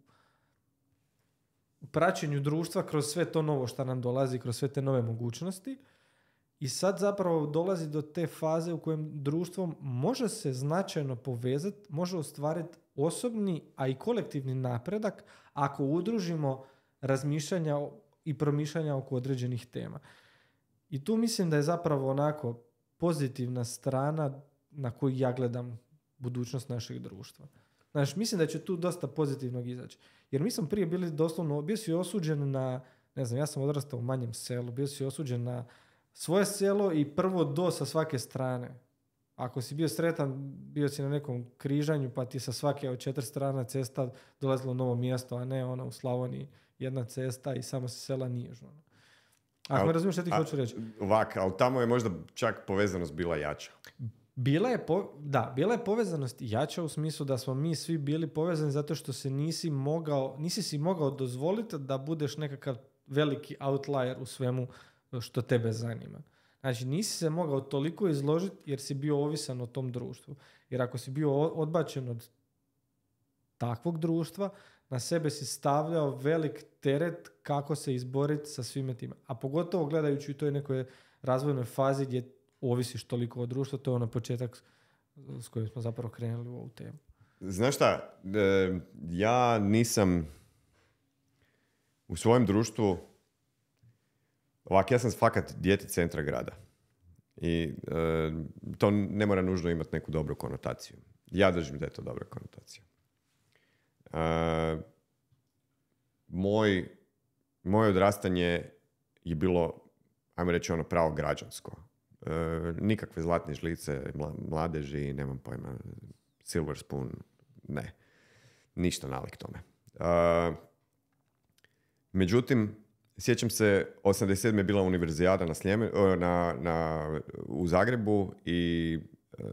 praćenju društva kroz sve to novo što nam dolazi, kroz sve te nove mogućnosti. I sad zapravo dolazi do te faze u kojem društvo može se značajno povezati, može ostvariti osobni, a i kolektivni napredak ako udružimo razmišljanja i promišljanja oko određenih tema. I tu mislim da je zapravo onako pozitivna strana na koju ja gledam budućnost našeg društva. Znači, mislim da će tu dosta pozitivnog izaći. Jer mi smo prije bili doslovno, bio si osuđen na, ne znam, ja sam odrastao u manjem selu, bio si osuđen na svoje selo i prvo do sa svake strane. Ako si bio sretan, bio si na nekom križanju pa ti sa svake od četiri strana cesta dolazilo novo mjesto, a ne ona u Slavoniji jedna cesta i samo se sela nije ono. Ako me razumiješ što ti hoću reći. Ovak, ali tamo je možda čak povezanost bila jača. Bila je, po, da, bila je povezanost jača u smislu da smo mi svi bili povezani zato što se nisi mogao, nisi si mogao dozvoliti da budeš nekakav veliki outlier u svemu što tebe zanima. Znači nisi se mogao toliko izložiti jer si bio ovisan o tom društvu. Jer ako si bio odbačen od takvog društva, na sebe si stavljao velik teret kako se izboriti sa svime time. A pogotovo gledajući u toj nekoj razvojnoj fazi gdje ovisiš toliko od društva, to je ono početak s kojim smo zapravo krenuli u ovu temu. Znaš šta, e, ja nisam u svojem društvu, ovak, ja sam fakat dijete centra grada. I e, to ne mora nužno imati neku dobru konotaciju. Ja držim da je to dobra konotacija. E, moj, moje odrastanje je bilo, ajmo reći, ono pravo građansko. E, nikakve zlatne žlice, mladeži, nemam pojma, silver spoon, ne. Ništa nalik tome. E, međutim, sjećam se, 87. je bila univerzijada na, Sljeme, na, na, u Zagrebu i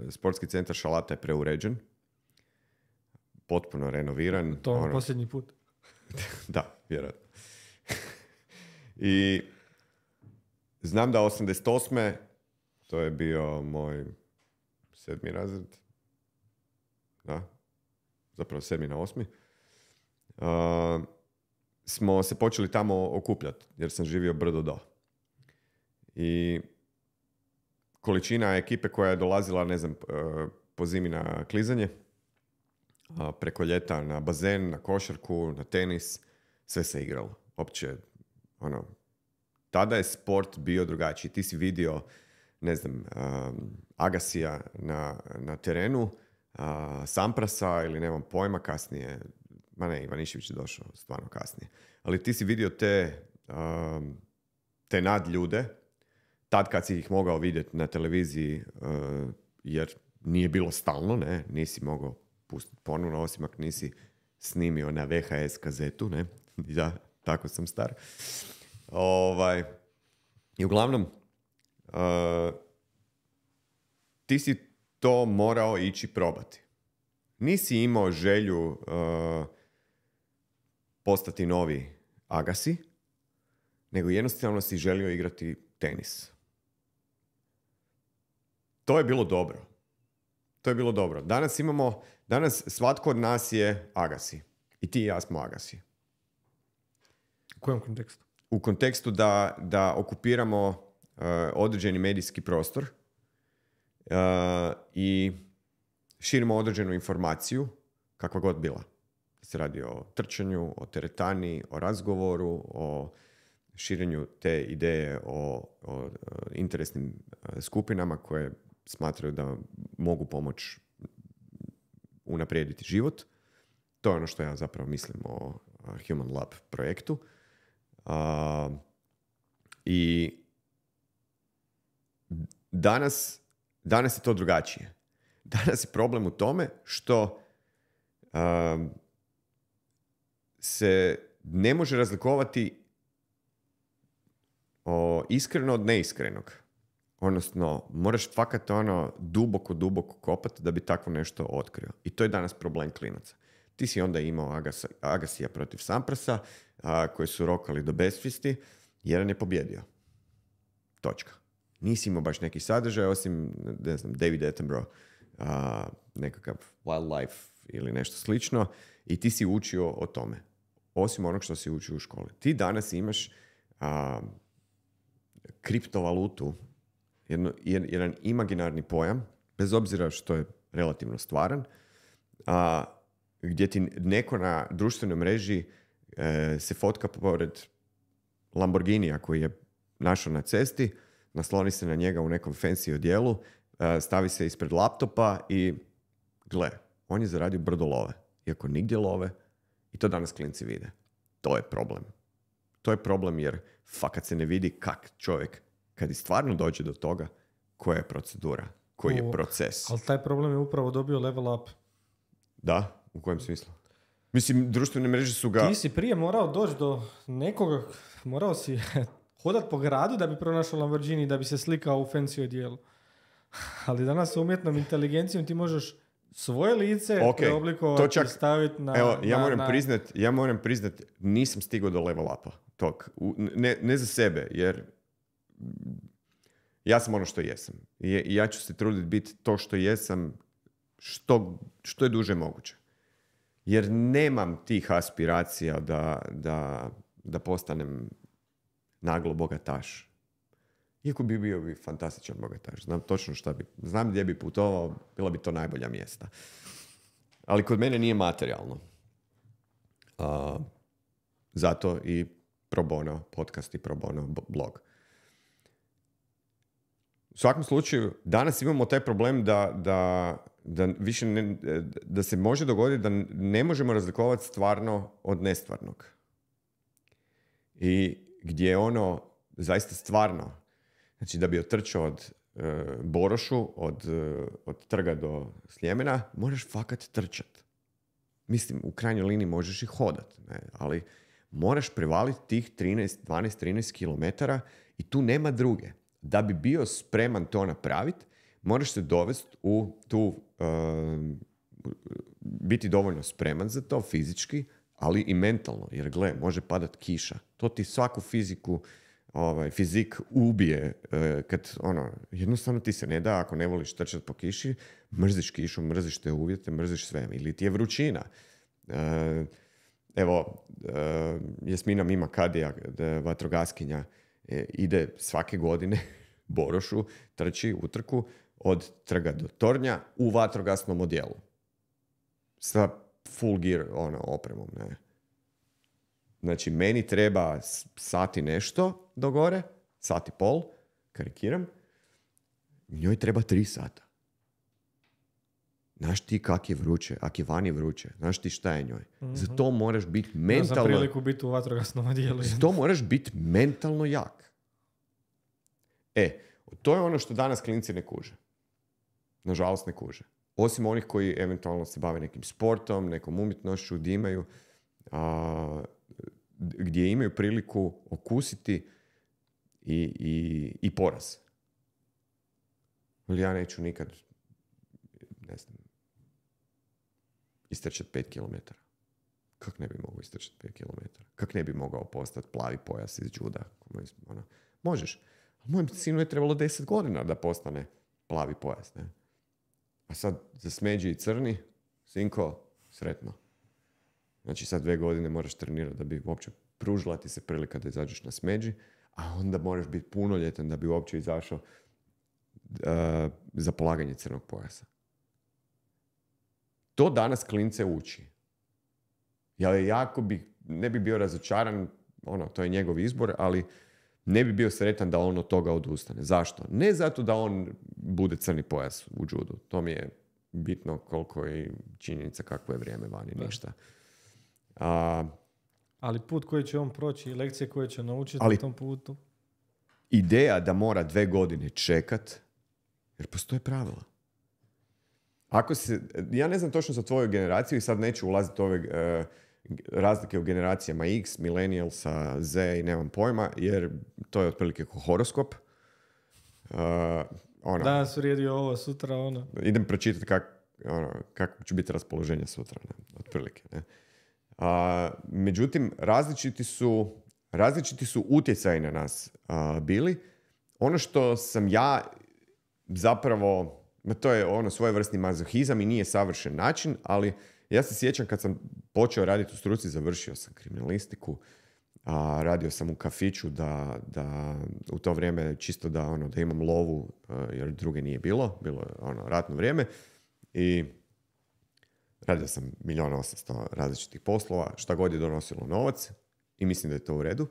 sportski centar Šalata je preuređen. Potpuno renoviran. To je ono, posljednji put. da, vjerojatno. I znam da 88. to je bio moj sedmi razred. Da, zapravo sedmi na osmi. Uh, smo se počeli tamo okupljati, jer sam živio brdo do. I količina ekipe koja je dolazila, ne znam, po zimi na klizanje, preko ljeta na bazen, na košarku, na tenis, sve se igralo. Opće, ono, tada je sport bio drugačiji. Ti si vidio, ne znam, Agasija na, na terenu, Samprasa ili nemam pojma kasnije, ma ne, Ivanišević je došao stvarno kasnije, ali ti si vidio te, te nad ljude, tad kad si ih mogao vidjeti na televiziji, e, jer nije bilo stalno, ne, nisi mogao pustiti ponovno, osim ako nisi snimio na VHS kazetu, ne, ja, tako sam star. Ovaj, I uglavnom, ti si to morao ići probati. Nisi imao želju e, postati novi Agassi, nego jednostavno si želio igrati tenis. To je bilo dobro. To je bilo dobro. Danas imamo, danas svatko od nas je Agassi. I ti i ja smo Agassi. U kojem kontekstu? U kontekstu da, da okupiramo određeni medijski prostor uh, i širimo određenu informaciju, kakva god bila. Se radi o trčanju, o teretani, o razgovoru, o širenju te ideje o, o interesnim skupinama koje smatraju da mogu pomoć unaprijediti život. To je ono što ja zapravo mislim o Human Lab projektu. I danas, danas je to drugačije. Danas je problem u tome što se ne može razlikovati o, iskreno od neiskrenog. Odnosno, moraš fakat ono duboko, duboko kopati da bi tako nešto otkrio. I to je danas problem klinaca. Ti si onda imao Agas, Agasija protiv Samprasa, a, koji su rokali do besvijesti, jedan je pobjedio. Točka. Nisi imao baš neki sadržaj, osim, ne znam, David Attenborough, a, nekakav wildlife ili nešto slično, i ti si učio o tome. Osim onog što si učio u školi. Ti danas imaš a, kriptovalutu, jedno, jedan imaginarni pojam, bez obzira što je relativno stvaran, a, gdje ti neko na društvenoj mreži e, se fotka pored Lamborghinija koji je našao na cesti, nasloni se na njega u nekom fancy odjelu, e, stavi se ispred laptopa i gle, on je zaradio brdo love. Iako nigdje love, i to danas klinci vide. To je problem. To je problem jer fakat se ne vidi kak čovjek, kad i stvarno dođe do toga, koja je procedura, koji je proces. Ali taj problem je upravo dobio level up. Da? U kojem smislu? Mislim, društvene mreže su ga... Ti si prije morao doći do nekoga, morao si hodat po gradu da bi pronašao Lamborghini, da bi se slikao u fancy odijelu. Ali danas s umjetnom inteligencijom ti možeš svoje lice okay, preoblikovati čak, staviti na... Evo, ja moram na... priznat, ja moram priznat, nisam stigao do level upa tog. Ne, ne za sebe, jer ja sam ono što jesam. I ja ću se truditi biti to što jesam što, što je duže moguće. Jer nemam tih aspiracija da, da, da postanem naglo bogataš. Iako bi bio bi fantastičan bogataš. Znam točno šta bi, znam gdje bi putovao, bila bi to najbolja mjesta. Ali kod mene nije materijalno. Uh, zato i pro bono podcast i pro bono blog. U svakom slučaju, danas imamo taj problem da, da, da više ne, da se može dogoditi da ne možemo razlikovati stvarno od nestvarnog. I gdje ono zaista stvarno, znači da bi otrčao od e, Borošu, od, e, od trga do Sljemena, možeš fakat trčat. Mislim, u krajnjoj liniji možeš i hodat, ne? ali moraš prevaliti tih 13, 12, 13 km i tu nema druge da bi bio spreman to napraviti, moraš se dovesti u tu, um, biti dovoljno spreman za to fizički, ali i mentalno, jer gle, može padat kiša. To ti svaku fiziku, ovaj, fizik ubije, uh, kad ono, jednostavno ti se ne da, ako ne voliš trčati po kiši, mrziš kišu, mrziš te uvjete, mrziš sve, ili ti je vrućina. Uh, evo, uh, Jasmina Mima Kadija, vatrogaskinja, E, ide svake godine Borošu, trči utrku od trga do tornja u vatrogasnom odjelu. Sa full gear ono, opremom. Ne. Znači, meni treba sati nešto do gore, sati pol, karikiram, njoj treba tri sata. Znaš ti kak je vruće, ak je vani vruće, znaš ti šta je njoj. mm Za to moraš biti mentalno... Za priliku biti u vatrogasnom odijelu. Za to moraš biti mentalno jak. E, to je ono što danas klinci ne kuže. Nažalost ne kuže. Osim onih koji eventualno se bave nekim sportom, nekom umjetnošću, gdje imaju, a, gdje imaju priliku okusiti i, i, i poraz. Ali ja neću nikad, ne znam, istrčati 5 km. Kak ne bi mogao istrčati 5 km? Kak ne bi mogao postati plavi pojas iz juda? Ono, možeš. Ali mojem sinu je trebalo 10 godina da postane plavi pojas. Ne? A sad za smeđi i crni, sinko, sretno. Znači sad dve godine moraš trenirati da bi uopće pružila ti se prilika da izađeš na smeđi, a onda moraš biti punoljetan da bi uopće izašao uh, za polaganje crnog pojasa. To danas klince uči. Ja jako bi, ne bi bio razočaran, ono, to je njegov izbor, ali ne bi bio sretan da on od toga odustane. Zašto? Ne zato da on bude crni pojas u judu. To mi je bitno koliko je činjenica kakvo je vrijeme vani, ništa. A, ali put koji će on proći lekcije koje će naučiti ali, na tom putu. Ideja da mora dve godine čekat, jer postoje pravila. Ako se, ja ne znam točno za tvoju generaciju i sad neću ulaziti ove uh, razlike u generacijama X, millennialsa, Z i nemam pojma, jer to je otprilike ko horoskop. Uh, ono, Danas vrijedi ovo, sutra ono. Idem pročitati kak, ono, kako će biti raspoloženje sutra, ne, otprilike. Ne. Uh, međutim, različiti su, različiti su utjecaji na nas bili. Ono što sam ja zapravo, to je ono svojevrsni mazohizam i nije savršen način, ali ja se sjećam kad sam počeo raditi u struci, završio sam kriminalistiku, a radio sam u kafiću da, da u to vrijeme čisto da, ono, da imam lovu, jer druge nije bilo, bilo je ono, ratno vrijeme i radio sam milijuna osamsto različitih poslova, šta god je donosilo novac i mislim da je to u redu.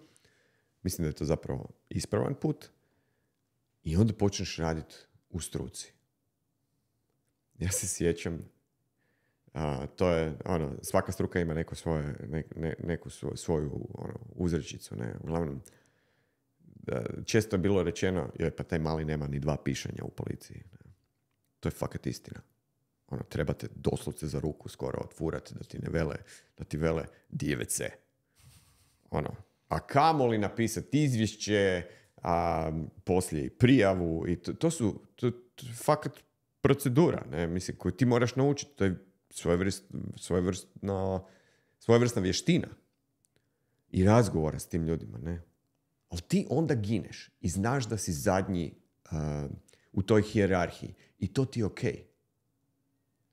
Mislim da je to zapravo ispravan put i onda počneš raditi u struci. Ja se sjećam a, to je, ono, svaka struka ima neko svoje, ne, neku svoju ono, uzrečicu, ne, uglavnom, često je bilo rečeno, joj, pa taj mali nema ni dva pišanja u policiji. Ne. To je fakat istina. Ono, trebate doslovce za ruku skoro otfurati da ti ne vele, da ti vele djevece. Ono, a kamoli napisati izvješće, a poslije i prijavu i to, to su to, to, fakat procedura, ne, mislim, koju ti moraš naučiti. To je svojevrsna, svojevrsna vještina i razgovora s tim ljudima, ne? Ali ti onda gineš i znaš da si zadnji uh, u toj hijerarhiji i to ti je ok.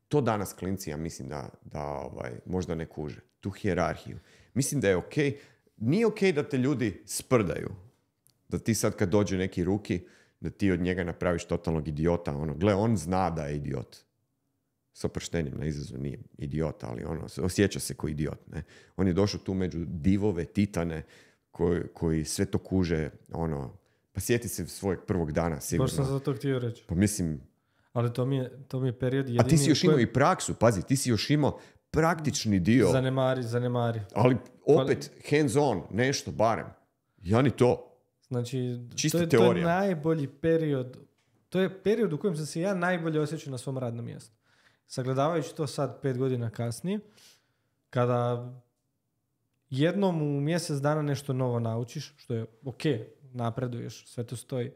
To danas klinci, ja mislim da, da ovaj, možda ne kuže. Tu hijerarhiju. Mislim da je ok. Nije ok da te ljudi sprdaju. Da ti sad kad dođe neki ruki, da ti od njega napraviš totalnog idiota. Ono, gle, on zna da je idiot s oproštenjem na izrazu nije idiot, ali ono, osjeća se kao idiot. Ne? On je došao tu među divove, titane, koji, koji sve to kuže, ono, pa sjeti se svojeg prvog dana, sigurno. Baš sam za to htio reći. Pa mislim... Ali to mi je, to mi je period jedini... A ti si još imao i praksu, pazi, ti si još imao praktični dio. Zanemari, zanemari. Ali opet, hands on, nešto, barem. Ja ni to. Znači, Čista to je, teorija. to je najbolji period, to je period u kojem sam se ja najbolje osjećao na svom radnom mjestu sagledavajući to sad pet godina kasnije, kada jednom u mjesec dana nešto novo naučiš, što je ok, napreduješ, sve to stoji,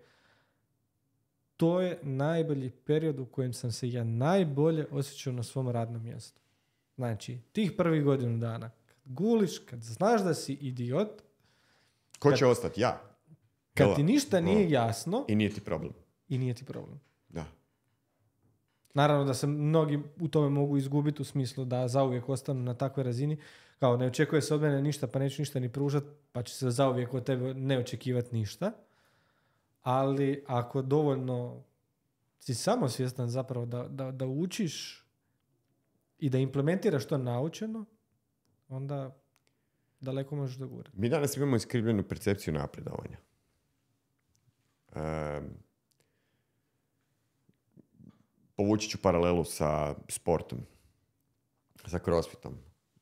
to je najbolji period u kojem sam se ja najbolje osjećao na svom radnom mjestu. Znači, tih prvih godinu dana, kad guliš, kad znaš da si idiot... Ko će ostati? Ja. Kad ti ništa nije jasno... I nije ti problem. I nije ti problem. Naravno da se mnogi u tome mogu izgubiti u smislu da zauvijek ostanu na takvoj razini. Kao ne očekuje se od mene ništa pa neću ništa ni pružati pa će se zauvijek od tebe ne očekivati ništa. Ali ako dovoljno si samo svjestan zapravo da, da, da učiš i da implementiraš to naučeno, onda daleko možeš dogurati. Mi danas imamo iskrivljenu percepciju napredovanja. Um, povući ću paralelu sa sportom, sa crossfitom.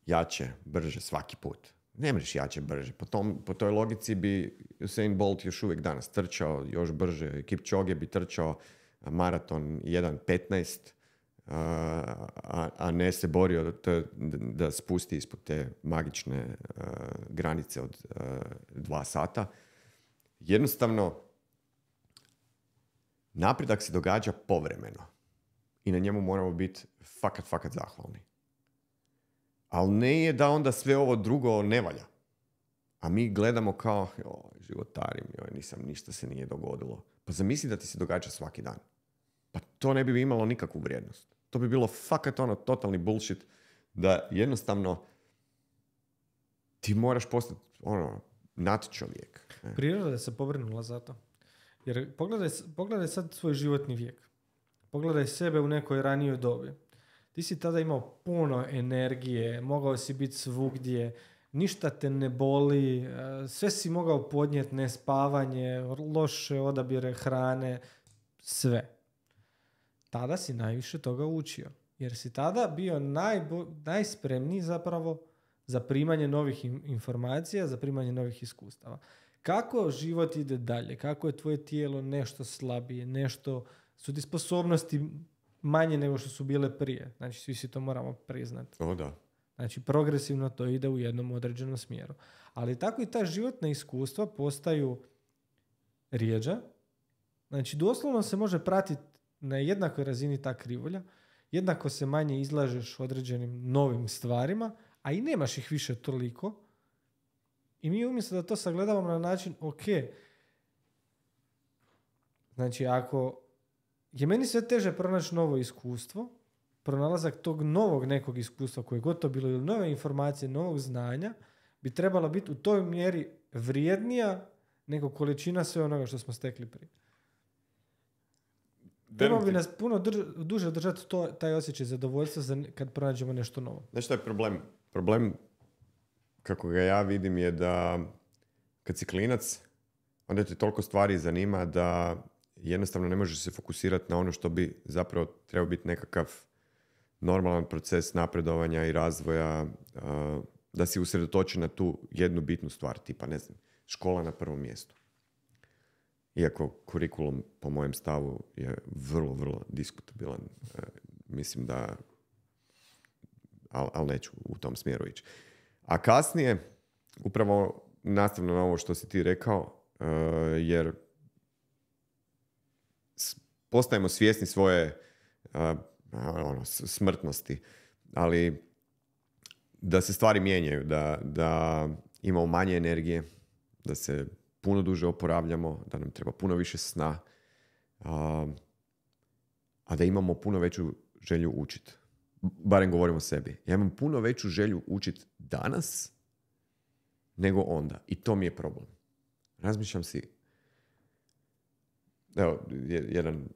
Jače, brže, svaki put. Ne mreš jače brže. Po, tom, po toj logici bi Usain Bolt još uvijek danas trčao još brže. Kipchoge bi trčao maraton 1.15 a, a ne se borio da, da spusti ispod te magične granice od dva sata. Jednostavno, napredak se događa povremeno i na njemu moramo biti fakat, fakat zahvalni. Ali ne je da onda sve ovo drugo ne valja. A mi gledamo kao, joj, životarim, joj, nisam, ništa se nije dogodilo. Pa zamisli da ti se događa svaki dan. Pa to ne bi imalo nikakvu vrijednost. To bi bilo fakat ono totalni bullshit da jednostavno ti moraš postati ono, nad čovjek. Priroda se pobrinula za to. Jer pogledaj, pogledaj sad svoj životni vijek. Pogledaj sebe u nekoj ranijoj dobi. Ti si tada imao puno energije, mogao si biti svugdje, ništa te ne boli, e, sve si mogao podnijeti, nespavanje, loše odabire hrane, sve. Tada si najviše toga učio. Jer si tada bio najbo, najspremniji zapravo za primanje novih informacija, za primanje novih iskustava. Kako život ide dalje? Kako je tvoje tijelo nešto slabije, nešto su ti sposobnosti manje nego što su bile prije. Znači, svi si to moramo priznati. O, da. Znači, progresivno to ide u jednom određenom smjeru. Ali tako i ta životna iskustva postaju rijeđa. Znači, doslovno se može pratiti na jednakoj razini ta krivulja. Jednako se manje izlažeš određenim novim stvarima, a i nemaš ih više toliko. I mi umjesto da to sagledavamo na način, ok, znači ako je meni sve teže pronaći novo iskustvo, pronalazak tog novog nekog iskustva koje je gotovo bilo ili nove informacije, novog znanja, bi trebala biti u toj mjeri vrijednija nego količina sve onoga što smo stekli prije. Trebalo bi nas puno duže držati to, taj osjećaj zadovoljstva za kad pronađemo nešto novo. Znaš što je problem? Problem, kako ga ja vidim, je da kad si klinac, onda te toliko stvari zanima da jednostavno ne možeš se fokusirati na ono što bi zapravo trebao biti nekakav normalan proces napredovanja i razvoja, da si usredotočen na tu jednu bitnu stvar, tipa, ne znam, škola na prvom mjestu. Iako kurikulum, po mojem stavu, je vrlo, vrlo diskutabilan. E, mislim da, ali al neću u tom smjeru ići. A kasnije, upravo nastavno na ovo što si ti rekao, e, jer postajemo svjesni svoje ono, smrtnosti, ali da se stvari mijenjaju, da, da imamo manje energije, da se puno duže oporavljamo, da nam treba puno više sna, a, a da imamo puno veću želju učiti. Barem govorimo o sebi. Ja imam puno veću želju učiti danas nego onda. I to mi je problem. Razmišljam si, evo, jedan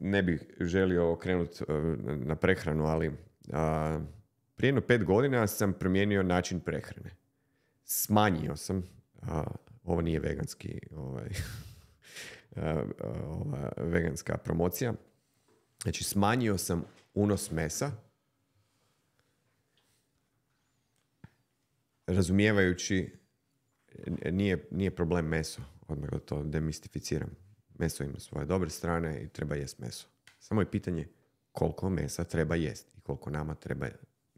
ne bih želio krenuti e, na prehranu, ali a, prije jedno pet godina sam promijenio način prehrane. Smanjio sam, a, ovo nije veganski, ovaj, ova veganska promocija, znači smanjio sam unos mesa, razumijevajući nije, nije problem meso, odmah da to demistificiram Meso ima svoje dobre strane i treba jest meso. Samo je pitanje koliko mesa treba jest i koliko nama treba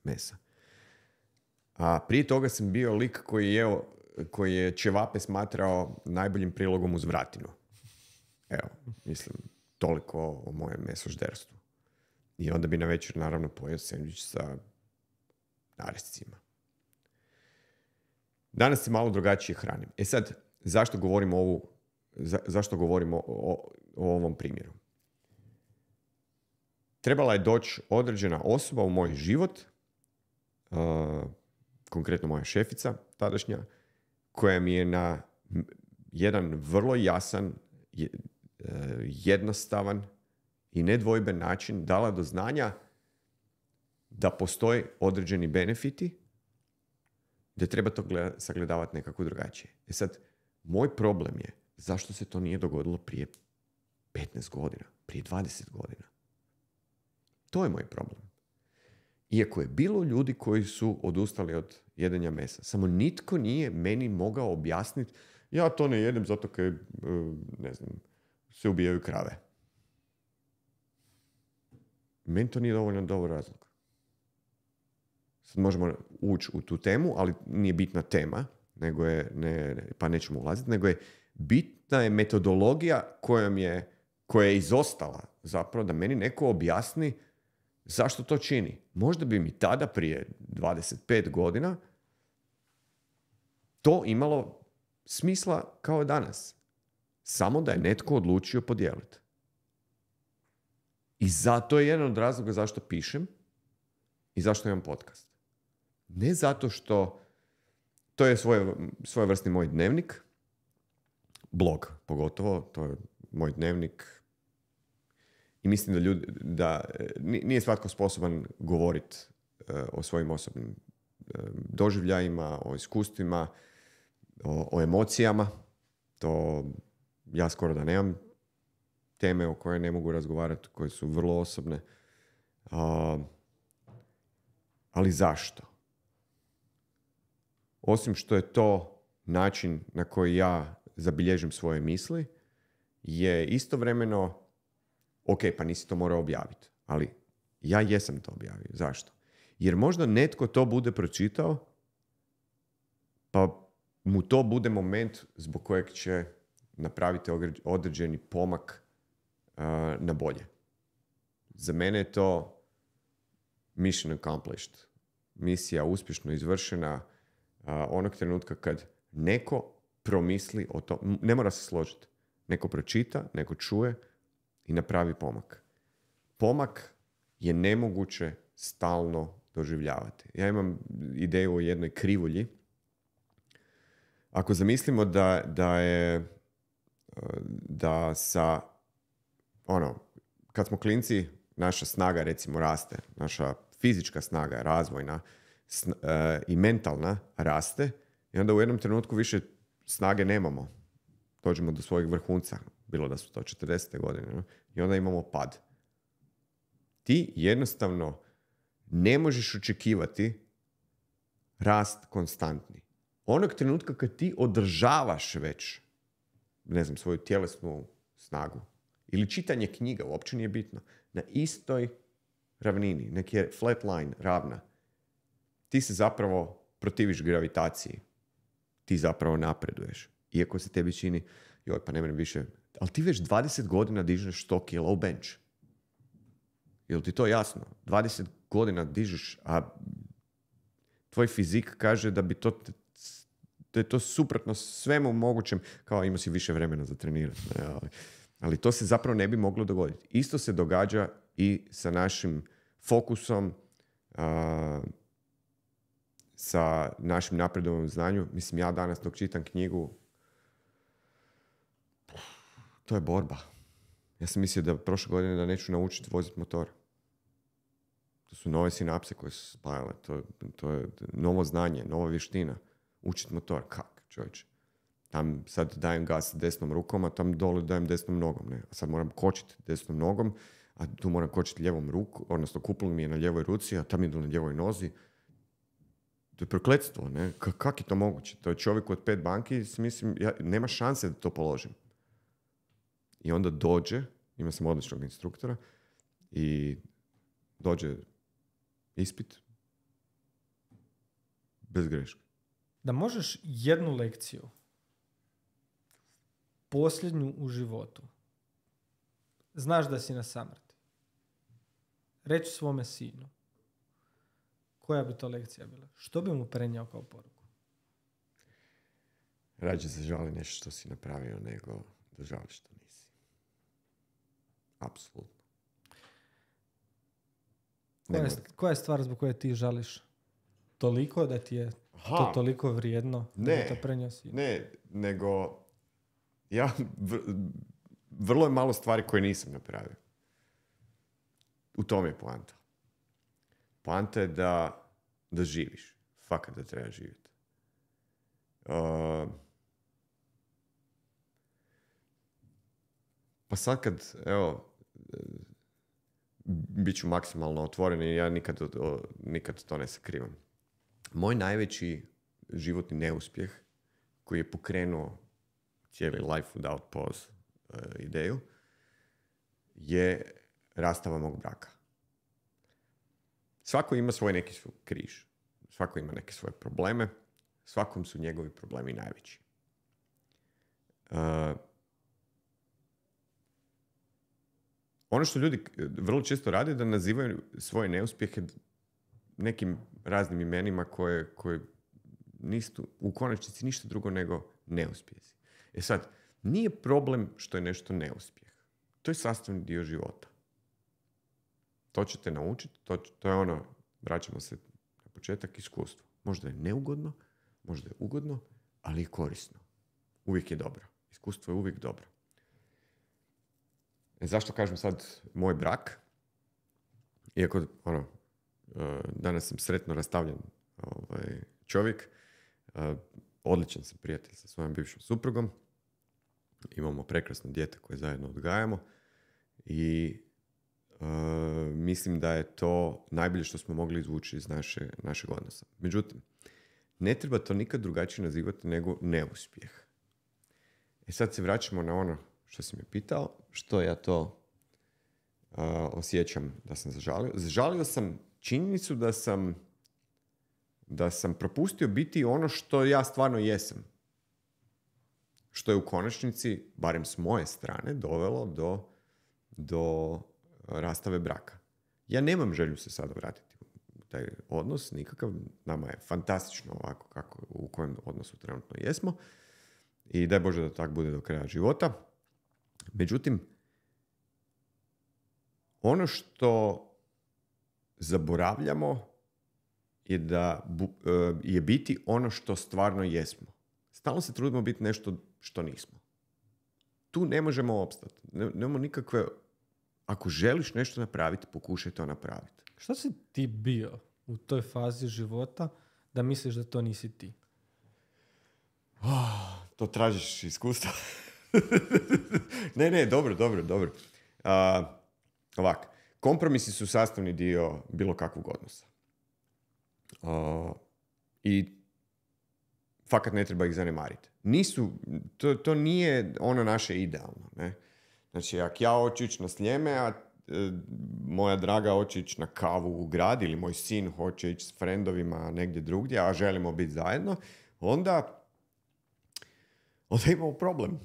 mesa. A prije toga sam bio lik koji je, koji je ćevape smatrao najboljim prilogom uz vratinu. Evo, mislim, toliko o mojem mesožderstvu. I onda bi na večer naravno pojeo sandvič sa narescima. Danas se malo drugačije hranim. E sad, zašto govorim ovu za, zašto govorimo o, o, ovom primjeru? Trebala je doći određena osoba u moj život, uh, konkretno moja šefica tadašnja, koja mi je na jedan vrlo jasan, uh, jednostavan i nedvojben način dala do znanja da postoje određeni benefiti, da treba to sagledavati nekako drugačije. E sad, moj problem je zašto se to nije dogodilo prije 15 godina, prije 20 godina. To je moj problem. Iako je bilo ljudi koji su odustali od jedenja mesa. Samo nitko nije meni mogao objasniti ja to ne jedem zato kaj, e, ne znam, se ubijaju krave. Meni to nije dovoljno dobar razlog. Sad možemo ući u tu temu, ali nije bitna tema, nego je, ne, pa nećemo ulaziti, nego je bitna je metodologija kojom je, koja je izostala zapravo da meni neko objasni zašto to čini. Možda bi mi tada prije 25 godina to imalo smisla kao danas. Samo da je netko odlučio podijeliti. I zato je jedan od razloga zašto pišem i zašto imam podcast. Ne zato što to je svoje, svojevrsni moj dnevnik, blog pogotovo, to je moj dnevnik i mislim da ljudi, da nije svatko sposoban govoriti e, o svojim osobnim e, doživljajima, o iskustvima, o, o emocijama. To ja skoro da nemam teme o koje ne mogu razgovarati, koje su vrlo osobne. ali zašto? Osim što je to način na koji ja zabilježim svoje misli, je istovremeno, ok, pa nisi to morao objaviti, ali ja jesam to objavio. Zašto? Jer možda netko to bude pročitao, pa mu to bude moment zbog kojeg će napraviti određeni pomak na bolje. Za mene je to mission accomplished. Misija uspješno izvršena onog trenutka kad neko promisli o tom, ne mora se složiti. Neko pročita, neko čuje i napravi pomak. Pomak je nemoguće stalno doživljavati. Ja imam ideju o jednoj krivulji. Ako zamislimo da, da je da sa ono, kad smo klinci, naša snaga recimo raste, naša fizička snaga, razvojna e, i mentalna raste i onda u jednom trenutku više snage nemamo. Dođemo do svojeg vrhunca, bilo da su to 40. godine, i onda imamo pad. Ti jednostavno ne možeš očekivati rast konstantni. Onog trenutka kad ti održavaš već, ne znam, svoju tjelesnu snagu, ili čitanje knjiga, uopće nije bitno, na istoj ravnini, neki je flat line, ravna, ti se zapravo protiviš gravitaciji. Ti zapravo napreduješ. Iako se tebi čini, joj, pa ne više, ali ti već 20 godina dižeš 100 kila u bench. Jel ti to jasno? 20 godina dižeš, a tvoj fizik kaže da bi to da je to suprotno svemu mogućem, kao ima si više vremena za trenirati. Ali, ali to se zapravo ne bi moglo dogoditi. Isto se događa i sa našim fokusom, sa našim napredovanjem znanju. Mislim, ja danas dok čitam knjigu, to je borba. Ja sam mislio da prošle godine da neću naučiti voziti motor. To su nove sinapse koje su spajale. To, to je novo znanje, nova vještina. Učiti motor. Kak, čovječe? tam sad dajem gas desnom rukom, a tam dole dajem desnom nogom. Ne? A sad moram kočiti desnom nogom, a tu moram kočiti ljevom ruku, odnosno kupol mi je na ljevoj ruci, a tam idu na ljevoj nozi. To je prokletstvo, ne? Kak je to moguće? To je čovjek od pet banki, mislim, ja, nema šanse da to položim. I onda dođe, ima sam odličnog instruktora, i dođe ispit bez greške. Da možeš jednu lekciju posljednju u životu. Znaš da si na samrti. Reći svome sinu. Koja bi to lekcija bila? Što bi mu prenijao kao poruku? Rađe se žali nešto što si napravio nego da žali što nisi. Apsolutno. Koja koja je stvar zbog koje ti žališ? Toliko da ti je to toliko vrijedno ne, da to prenio Ne, nego ja, vrlo je malo stvari koje nisam napravio. U tom je poanta. Poanta je da, da živiš. Fakat da treba živjeti. Uh, pa sad kad, evo, bit ću maksimalno otvoren i ja nikad, nikad to ne sakrivam. Moj najveći životni neuspjeh koji je pokrenuo cijeli Life Without Pause uh, ideju je rastava mog braka. Svako ima svoj neki križ. Svako ima neke svoje probleme. Svakom su njegovi problemi najveći. Uh, ono što ljudi vrlo često rade da nazivaju svoje neuspjehe nekim raznim imenima koje, koje nisu u konačnici ništa drugo nego neuspjesi. E sad, nije problem što je nešto neuspjeh. To je sastavni dio života. To ćete naučiti, to, to je ono, vraćamo se na početak, iskustvo. Možda je neugodno, možda je ugodno, ali je korisno. Uvijek je dobro. Iskustvo je uvijek dobro. E, zašto kažem sad moj brak? Iako, ono, e, danas sam sretno rastavljen ovaj, čovjek, e, odličan sam prijatelj sa svojom bivšom suprugom, imamo prekrasno dijete koje zajedno odgajamo i uh, mislim da je to najbolje što smo mogli izvući iz naše, našeg odnosa. Međutim, ne treba to nikad drugačije nazivati nego neuspjeh. E sad se vraćamo na ono što si me pitao, što ja to uh, osjećam da sam zažalio. Zažalio sam činjenicu da sam da sam propustio biti ono što ja stvarno jesam. Što je u konačnici, barem s moje strane, dovelo do, do rastave braka. Ja nemam želju se sada vratiti u taj odnos, nikakav. Nama je fantastično ovako kako, u kojem odnosu trenutno jesmo. I daj Bože da tako bude do kraja života. Međutim, ono što zaboravljamo je da e, je biti ono što stvarno jesmo. Stalno se trudimo biti nešto što nismo. Tu ne možemo opstati. Ne, nemamo nikakve... Ako želiš nešto napraviti, pokušaj to napraviti. Što si ti bio u toj fazi života da misliš da to nisi ti? Oh, to tražiš iskustva. ne, ne, dobro, dobro, dobro. Uh, ovak, kompromisi su sastavni dio bilo kakvog odnosa. I fakat ne treba ih zanemariti. Nisu, to, to nije ono naše idealno. Ne? Znači, ako ja hoću ići na sljeme, a e, moja draga hoće ići na kavu u grad ili moj sin hoće ići s frendovima negdje drugdje, a želimo biti zajedno, onda, onda imamo problem.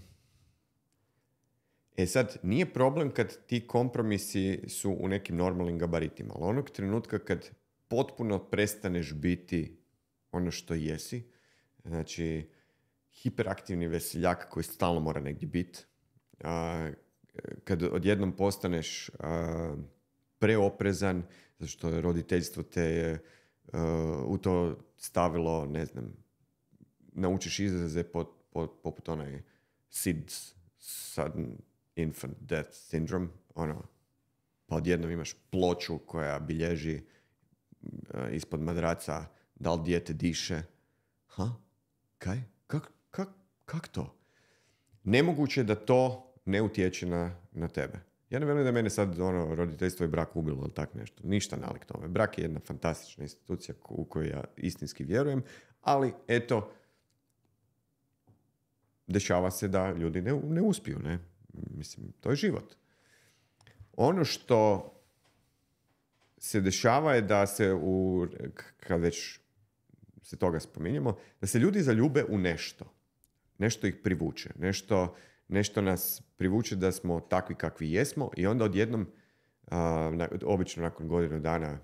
E sad, nije problem kad ti kompromisi su u nekim normalnim gabaritima, ali onog trenutka kad potpuno prestaneš biti ono što jesi. Znači, hiperaktivni veseljak koji stalno mora negdje biti. Kad odjednom postaneš preoprezan, zato što je roditeljstvo te je u to stavilo, ne znam, naučiš izraze poput onaj SIDS, Sudden Infant Death Syndrome, ono, pa odjednom imaš ploču koja bilježi ispod madraca, da li dijete diše. Ha? Kaj? Kak, kak, kak to? Nemoguće da to ne utječe na, na tebe. Ja ne velim da mene sad ono, roditeljstvo i brak ubilo ili tak nešto. Ništa nalik tome. Brak je jedna fantastična institucija u kojoj ja istinski vjerujem, ali eto, dešava se da ljudi ne, ne uspiju. Ne? Mislim, to je život. Ono što se dešava je da se u, kad već se toga spominjemo, da se ljudi zaljube u nešto. Nešto ih privuče. Nešto, nešto nas privuče da smo takvi kakvi jesmo i onda odjednom, a, obično nakon godinu dana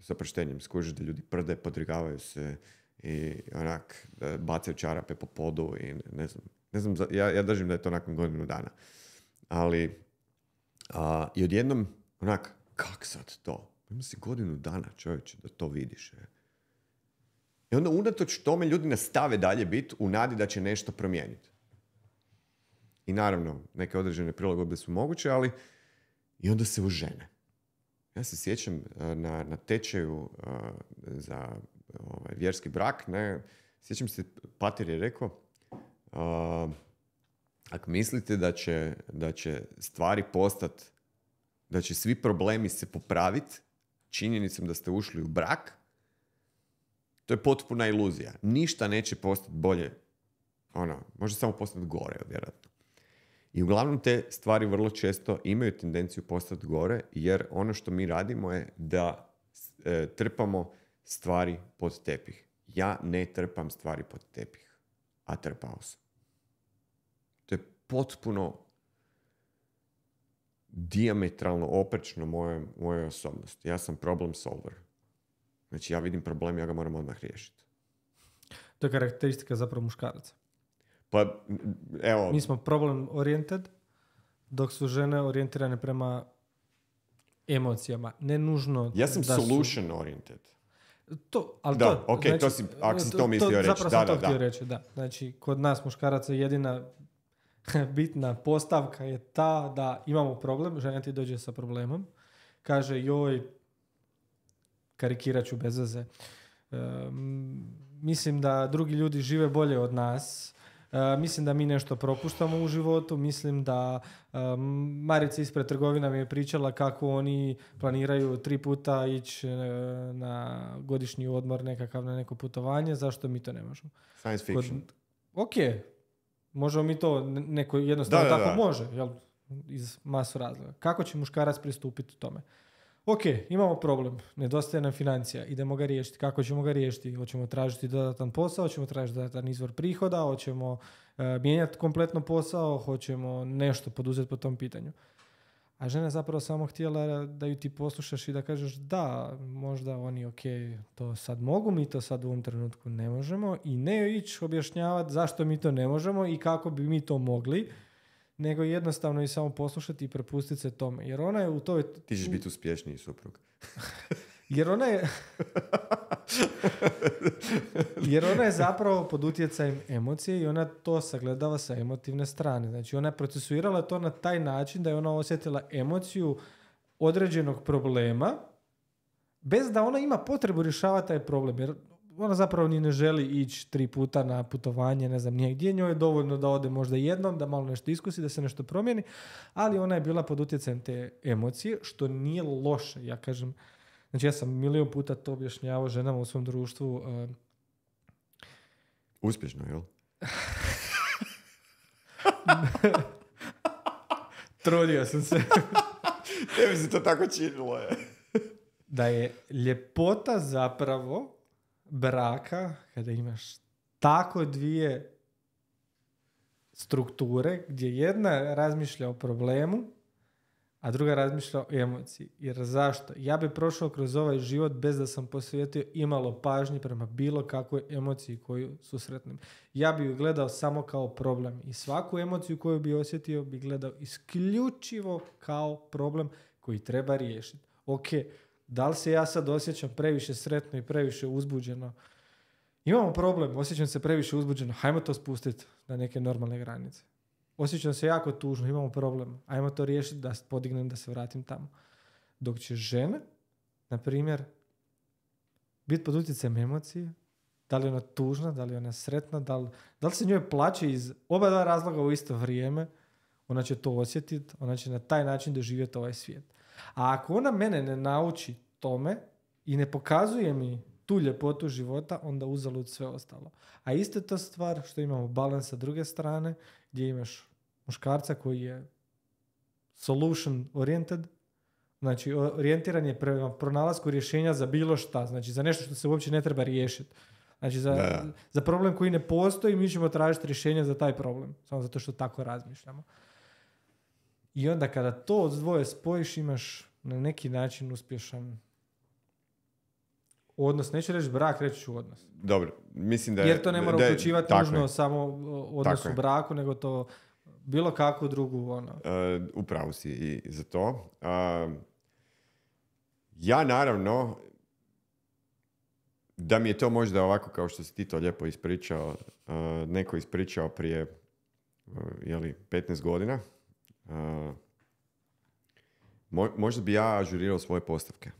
sa proštenjem skužiš da ljudi prde, podrigavaju se i onak bacaju čarape po podu i ne znam. Ne znam ja, ja držim da je to nakon godinu dana. Ali a, i odjednom onak, kak sad to? Ima si godinu dana čovječe da to vidiš. Je. I onda unatoč tome ljudi nastave dalje biti u nadi da će nešto promijeniti. I naravno, neke određene prilagodbe su moguće, ali i onda se užene. Ja se sjećam e, na, na tečaju e, za ovaj, vjerski brak, ne, sjećam se, Pater je rekao, uh, ako mislite da će, da će stvari postati da će svi problemi se popraviti činjenicom da ste ušli u brak, to je potpuna iluzija. Ništa neće postati bolje. Ono, može samo postati gore, vjerojatno. I uglavnom te stvari vrlo često imaju tendenciju postati gore, jer ono što mi radimo je da e, trpamo stvari pod tepih. Ja ne trpam stvari pod tepih, a trpao sam. To je potpuno diametralno oprečno moje, moje osobnosti. Ja sam problem solver. Znači ja vidim problem, ja ga moram odmah riješiti. To je karakteristika zapravo muškaraca. Pa, evo... Mi smo problem oriented, dok su žene orijentirane prema emocijama. Ne nužno Ja sam solution oriented. To, ali da, to, ok, to znači, si, ako si to mislio reći. Zapravo da, sam da, to da. reći, da. Znači, kod nas muškaraca jedina bitna postavka je ta da imamo problem, žena ti dođe sa problemom, kaže joj, karikirat ću bez veze, "Em, mislim da drugi ljudi žive bolje od nas, e, mislim da mi nešto propuštamo u životu, mislim da em, Marica ispred trgovina mi je pričala kako oni planiraju tri puta ići e, na godišnji odmor nekakav na neko putovanje, zašto mi to ne možemo? Science Kod- fiction. ok, možemo mi to, ne- neko jednostavno Da, da, tako da. može, jel? iz masu razloga. Kako će muškarac pristupiti tome? Ok, imamo problem, nedostaje nam financija, idemo ga riješiti. Kako ćemo ga riješiti? Hoćemo tražiti dodatan posao, hoćemo tražiti dodatan izvor prihoda, hoćemo e, mijenjati kompletno posao, hoćemo nešto poduzeti po tom pitanju. A žena je zapravo samo htjela da ju ti poslušaš i da kažeš da, možda oni ok, to sad mogu, mi to sad u ovom trenutku ne možemo i ne ići objašnjavati zašto mi to ne možemo i kako bi mi to mogli, nego jednostavno i samo poslušati i prepustiti se tome. Jer ona je u toj... Ti ćeš biti uspješniji suprug. Jer ona je... Jer ona je zapravo pod utjecajem emocije i ona to sagledava sa emotivne strane. Znači ona je procesuirala to na taj način da je ona osjetila emociju određenog problema bez da ona ima potrebu rješavati taj problem. Jer ona zapravo ni ne želi ići tri puta na putovanje, ne znam nije gdje, njoj je dovoljno da ode možda jednom, da malo nešto iskusi, da se nešto promijeni, ali ona je bila pod utjecajem te emocije, što nije loše, ja kažem. Znači ja sam milion puta to objašnjavao ženama u svom društvu. eh, Uspješno, jel? trudio sam se. Tebi se to tako činilo, je. da je ljepota zapravo braka kada imaš tako dvije strukture gdje jedna razmišlja o problemu, a druga razmišlja o emociji. Jer zašto? Ja bi prošao kroz ovaj život bez da sam posvetio imalo pažnje prema bilo kakvoj emociji koju susretnem. Ja bi ju gledao samo kao problem i svaku emociju koju bi osjetio bi gledao isključivo kao problem koji treba riješiti. Ok, da li se ja sad osjećam previše sretno i previše uzbuđeno? Imamo problem, osjećam se previše uzbuđeno, hajmo to spustiti na neke normalne granice. Osjećam se jako tužno, imamo problem, ajmo to riješiti da podignem da se vratim tamo. Dok će žena, na primjer, biti pod utjecajem emocije, da li je ona tužna, da li je ona sretna, da li, da li se njoj plaće iz oba dva razloga u isto vrijeme, ona će to osjetiti, ona će na taj način doživjeti ovaj svijet. A ako ona mene ne nauči tome i ne pokazuje mi tu ljepotu života, onda uzalud sve ostalo. A isto je to stvar što imamo balans sa druge strane, gdje imaš muškarca koji je solution oriented, znači orijentiran je prema pronalasku rješenja za bilo šta, znači za nešto što se uopće ne treba riješiti. Znači za, Da. za problem koji ne postoji mi ćemo tražiti rješenje za taj problem, samo zato što tako razmišljamo. I onda kada to od dvoje spojiš imaš na neki način uspješan odnos, neću reći brak, reći ću odnos. Dobro, mislim da je... Jer to ne mora da uključivati nužno samo odnos u braku, nego to bilo kakvu drugu ono. Uh, upravo si i za to. Uh, ja naravno, da mi je to možda ovako kao što si ti to lijepo ispričao, uh, neko ispričao prije jeli, 15 godina, mo- možda bi ja ažurirao svoje postavke.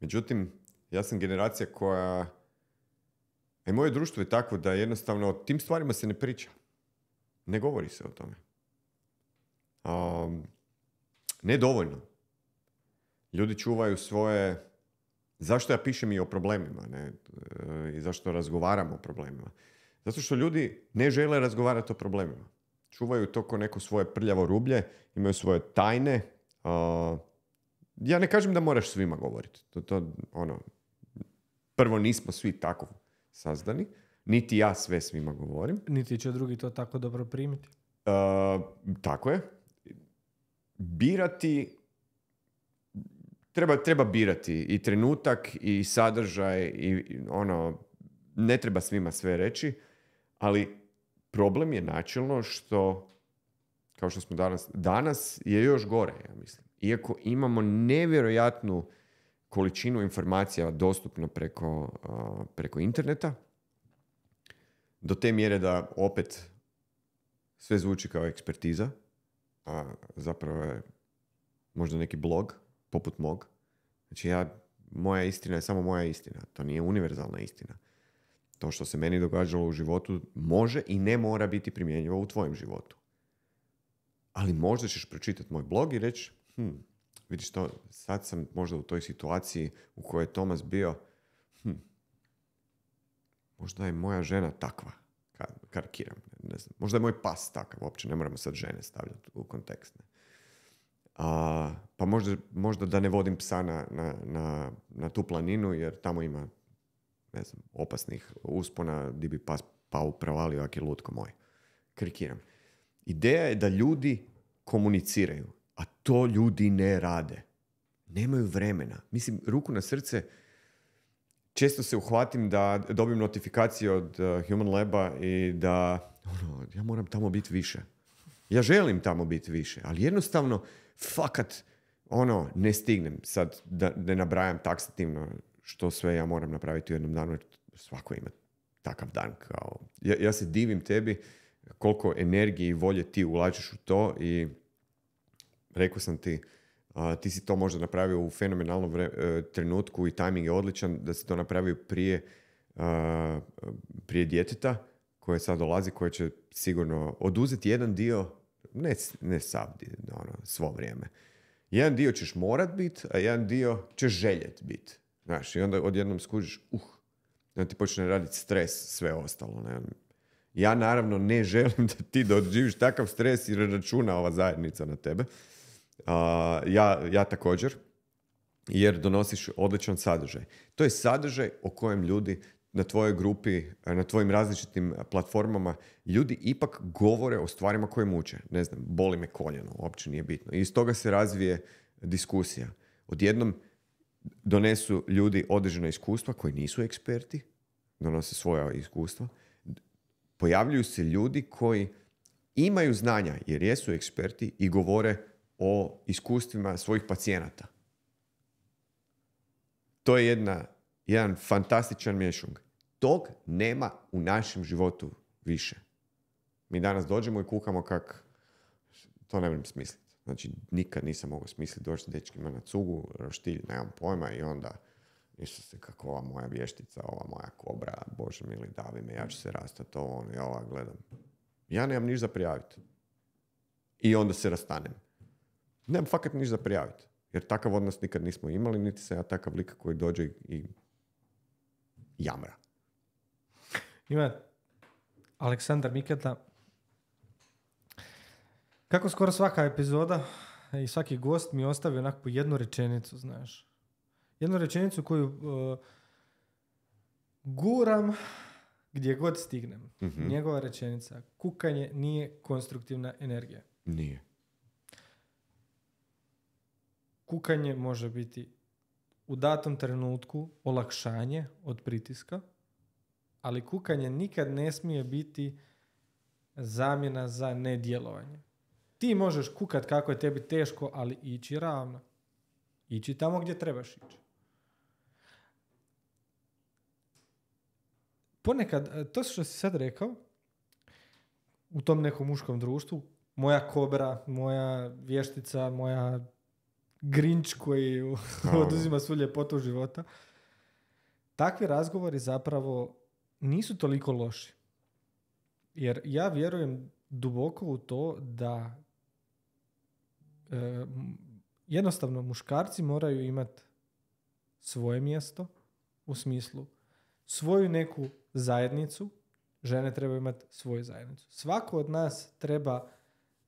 Međutim, ja sam generacija koja... E, moje društvo je takvo da jednostavno o tim stvarima se ne priča. Ne govori se o tome. Um, nedovoljno. Ljudi čuvaju svoje... Zašto ja pišem i o problemima, ne? E, I zašto razgovaram o problemima? Zato što ljudi ne žele razgovarati o problemima. Čuvaju to ko neko svoje prljavo rublje, imaju svoje tajne. ja ne kažem da moraš svima govoriti. To, to, ono, prvo nismo svi tako sazdani, niti ja sve svima govorim. Niti će drugi to tako dobro primiti. Uh, tako je. Birati treba, treba birati i trenutak i sadržaj i ono ne treba svima sve reći, ali problem je načelno što kao što smo danas, danas je još gore, ja mislim. Iako imamo nevjerojatnu količinu informacija dostupno preko, preko interneta, do te mjere da opet sve zvuči kao ekspertiza, a zapravo je možda neki blog, poput mog. Znači ja, moja istina je samo moja istina. To nije univerzalna istina. To što se meni događalo u životu može i ne mora biti primjenjivo u tvojem životu. Ali možda ćeš pročitati moj blog i reći, hm, vidiš to, sad sam možda u toj situaciji u kojoj je Tomas bio, hm, možda je moja žena takva, karikiram, ne znam, možda je moj pas takav, uopće ne moramo sad žene stavljati u kontekst. Ne. A, pa možda, možda da ne vodim psa na, na, na, na tu planinu, jer tamo ima ne znam, opasnih uspona di bi pas pao prevalio ako je lutko moj. Karikiram. Ideja je da ljudi komuniciraju, a to ljudi ne rade. Nemaju vremena. Mislim, ruku na srce, često se uhvatim da dobim notifikacije od uh, Human Laba i da ono, ja moram tamo biti više. Ja želim tamo biti više, ali jednostavno fakat ono, ne stignem sad da ne nabrajam taksativno što sve ja moram napraviti u jednom danu, jer svako ima takav dan. Kao, ja, ja se divim tebi koliko energije i volje ti ulažeš u to i rekao sam ti, ti si to možda napravio u fenomenalnom e, trenutku i tajming je odličan da si to napravio prije, prije djeteta koje sad dolazi, koje će sigurno oduzeti jedan dio, ne, ne sav, ono, svo vrijeme. Jedan dio ćeš morat biti, a jedan dio ćeš željet biti. Znaš, i onda odjednom skužiš, uh, i onda ti počne raditi stres, sve ostalo. Ne? Ja naravno ne želim da ti doživiš takav stres jer računa ova zajednica na tebe. ja, ja također, jer donosiš odličan sadržaj. To je sadržaj o kojem ljudi na tvojoj grupi, na tvojim različitim platformama, ljudi ipak govore o stvarima koje muče. Ne znam, boli me koljeno, uopće nije bitno. I iz toga se razvije diskusija. Odjednom donesu ljudi određena iskustva koji nisu eksperti, donose svoja iskustva. Pojavljuju se ljudi koji imaju znanja jer jesu eksperti i govore o iskustvima svojih pacijenata. To je jedna, jedan fantastičan mješung. Tog nema u našem životu više. Mi danas dođemo i kukamo kak to ne vrem smisliti. Znači, nikad nisam mogao smisliti doći dečkima na cugu, roštilj, nemam pojma i onda se kako ova moja vještica, ova moja kobra, bože mili, davi me, ja ću se rastati ovo, ono, ja ova gledam. Ja nemam niš za prijaviti. I onda se rastanem. Nemam fakat niš za prijaviti. Jer takav odnos nikad nismo imali, niti se ja takav lik koji dođe i jamra. Ima Aleksandar Miketa kako skoro svaka epizoda i svaki gost mi ostavi onako jednu rečenicu, znaš. Jednu rečenicu koju uh, guram gdje god stignem. mm Njegova rečenica. Kukanje nije konstruktivna energija. Nije. Kukanje može biti u datom trenutku olakšanje od pritiska, ali kukanje nikad ne smije biti zamjena za nedjelovanje. Ti možeš kukat kako je tebi teško, ali ići ravno. Ići tamo gdje trebaš ići. Ponekad, e, to što si sad rekao, u tom nekom muškom društvu, moja kobra, moja vještica, moja grinč koji oduzima svu ljepotu života, takvi razgovori zapravo nisu toliko loši. Jer ja vjerujem duboko u to da E, jednostavno muškarci moraju imati svoje mjesto u smislu svoju neku zajednicu, žene trebaju imati svoju zajednicu. Svako od nas treba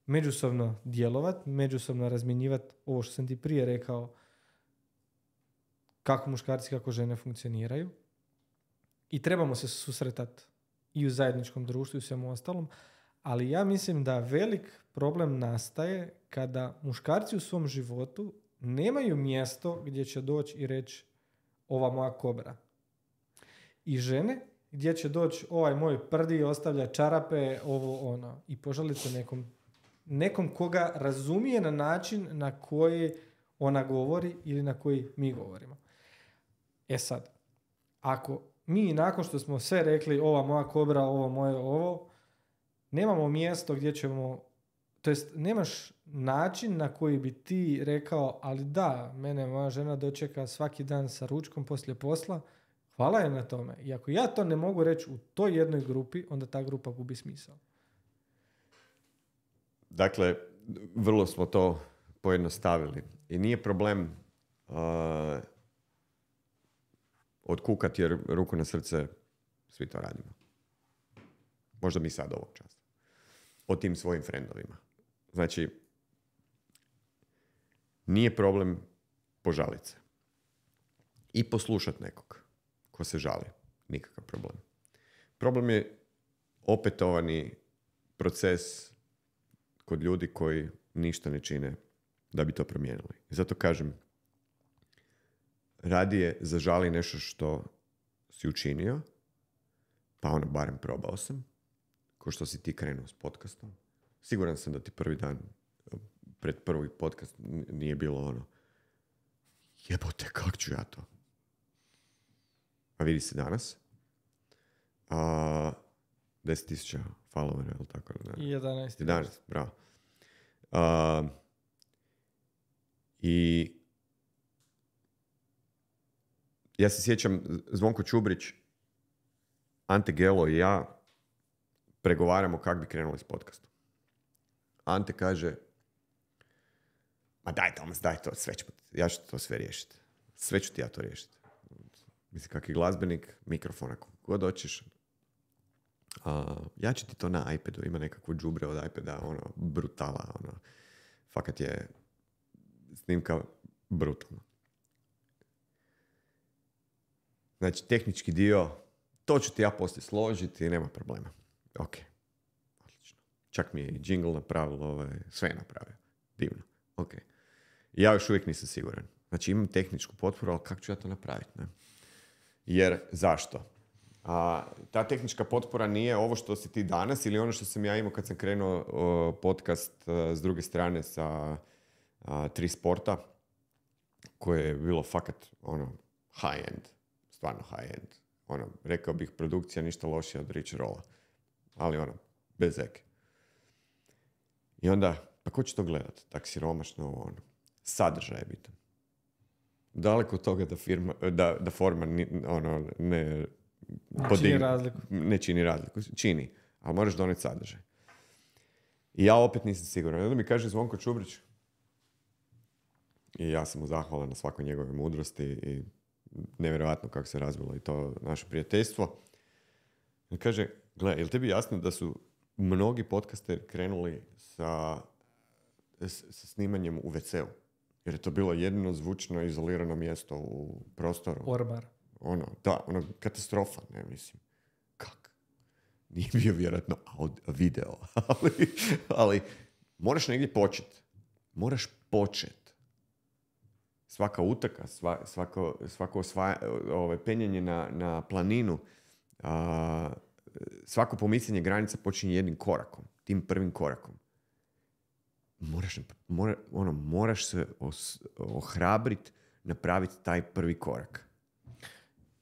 međusobno djelovati, međusobno razmjenjivati ovo što sam ti prije rekao, kako muškarci, kako žene funkcioniraju. I trebamo se susretati i u zajedničkom društvu i u svemu ostalom. Ali ja mislim da velik problem nastaje kada muškarci u svom životu nemaju mjesto gdje će doći i reći ova moja kobra. I žene gdje će doći ovaj moj prdi ostavlja čarape, ovo ono. I požaliti se nekom, nekom koga razumije na način na koji ona govori ili na koji mi govorimo. E sad, ako mi nakon što smo sve rekli ova moja kobra, ovo moje ovo, nemamo mjesto gdje ćemo, to jest nemaš način na koji bi ti rekao, ali da, mene moja žena dočeka svaki dan sa ručkom poslije posla, hvala je na tome. I ako ja to ne mogu reći u toj jednoj grupi, onda ta grupa gubi smisao. Dakle, vrlo smo to pojednostavili. I nije problem uh, odkukati jer ruku na srce svi to radimo. Možda mi sad ovog časa. O tim svojim frendovima. Znači, nije problem požalit se. I poslušat nekog ko se žali. Nikakav problem. Problem je opetovani proces kod ljudi koji ništa ne čine da bi to promijenili. Zato kažem, radije zažali nešto što si učinio, pa ono, barem probao sam, ko što si ti krenuo s podcastom. Siguran sam da ti prvi dan, pred prvi podcast nije bilo ono, jebote, kak ću ja to? A vidi se danas. A, 10.000 followera, ili tako? Ne? 11. 11, bravo. A, I ja se sjećam, Zvonko Čubrić, Ante Gelo i ja pregovaramo kako bi krenuli s podcastom. Ante kaže, ma daj Tomas, daj to, sve ću, ja ću to sve riješiti. Sve ću ti ja to riješiti. Mislim, kak je glazbenik, mikrofon ako god hoćeš. ja ću ti to na iPadu, ima nekakvu džubre od iPada, ono, brutala, ono, fakat je snimka brutalna. Znači, tehnički dio, to ću ti ja poslije složiti, nema problema. Ok, odlično. Čak mi je i jingle napravilo, ovaj, sve je napravio. Divno, ok. Ja još uvijek nisam siguran. Znači, imam tehničku potporu, ali kako ću ja to napraviti, ne? Jer, zašto? A, ta tehnička potpora nije ovo što si ti danas ili ono što sam ja imao kad sam krenuo podcast a, s druge strane sa tri sporta koje je bilo fakat ono high end stvarno high end. Ono, rekao bih, produkcija ništa lošija od Rich Rolla. Ali ono, bez eke. I onda, pa ko će to gledat? Tak siromašno ovo ono. Sadržaj je bitan. Daleko od toga da, firma, da, da forma ono, ne, ne čini razliku. Ne čini razliku. Čini, ali moraš doneti sadržaj. I ja opet nisam siguran. Onda mi kaže Zvonko Čubrić, i ja sam mu zahvalan na svakoj njegove mudrosti i nevjerojatno kako se razvilo i to naše prijateljstvo. I kaže, gle, je li tebi jasno da su mnogi podcasteri krenuli sa, sa snimanjem u WC-u? Jer je to bilo jedino zvučno izolirano mjesto u prostoru. Orbar. Ono, da, ono, katastrofa, ne mislim. Kak? Nije bio vjerojatno video, ali, ali moraš negdje početi. Moraš početi svaka utaka, svako, svako osvaja, ove, penjanje na, na planinu, a, svako pomicanje granica počinje jednim korakom, tim prvim korakom. Moraš, mora, ono, moraš se os, ohrabriti, napraviti taj prvi korak.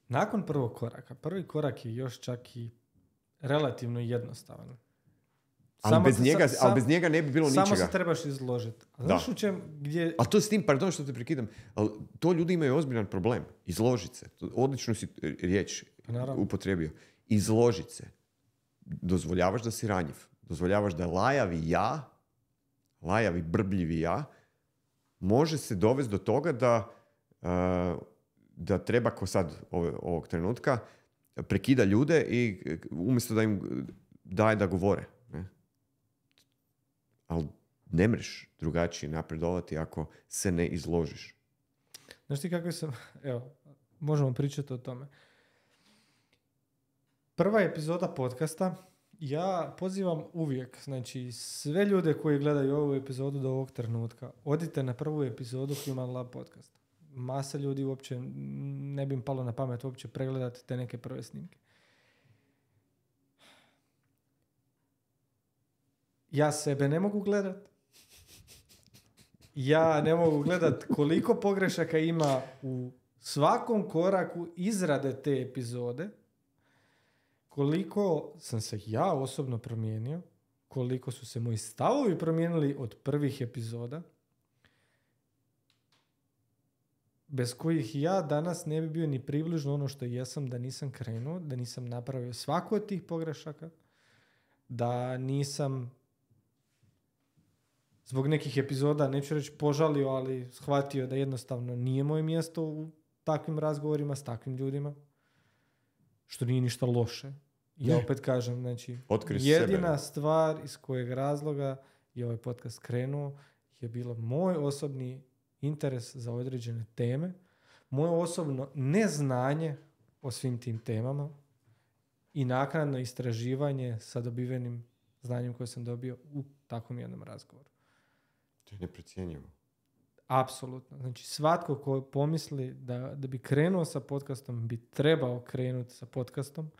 Nakon prvog koraka, prvi korak je još čak i relativno jednostavan. Ali, bez, njega, ali bez njega ne bi bilo samo ničega. Samo se trebaš izložiti. Znaš u čem, gdje... A to s tim, pardon što te prekidam, ali to ljudi imaju ozbiljan problem. Izložiti se. Odlično si riječ pa upotrijebio. Izložiti se. Dozvoljavaš da si ranjiv. Dozvoljavaš da lajavi ja, lajavi, brbljivi ja, može se dovesti do toga da, uh, da treba, ko sad ovog trenutka, prekida ljude i umjesto da im daje da govore. Ne? Ali ne mreš drugačije napredovati ako se ne izložiš. Znaš ti kako sam, evo, možemo pričati o tome. Prva epizoda podcasta, ja pozivam uvijek, znači sve ljude koji gledaju ovu epizodu do ovog trenutka, odite na prvu epizodu Human Lab podcast. Masa ljudi uopće ne bi im palo na pamet uopće pregledati te neke prve snimke. Ja sebe ne mogu gledat. Ja ne mogu gledat koliko pogrešaka ima u svakom koraku izrade te epizode, koliko sam se ja osobno promijenio, koliko su se moji stavovi promijenili od prvih epizoda, bez kojih ja danas ne bi bio ni približno ono što jesam da nisam krenuo, da nisam napravio svaku od tih pogrešaka, da nisam zbog nekih epizoda, neću reći požalio, ali shvatio da jednostavno nije moje mjesto u takvim razgovorima s takvim ljudima, što nije ništa loše. Ja Ne. opet kažem, znači, Otkri jedina sebe. stvar iz kojeg razloga je ovaj podcast krenuo je bilo moj osobni interes za određene teme, moje osobno neznanje o svim tim temama i naknadno istraživanje sa dobivenim znanjem koje sam dobio u takvom jednom razgovoru. To je neprocjenjivo. Apsolutno. Znači, svatko ko pomisli da, da bi krenuo sa podcastom, bi trebao krenuti sa podcastom,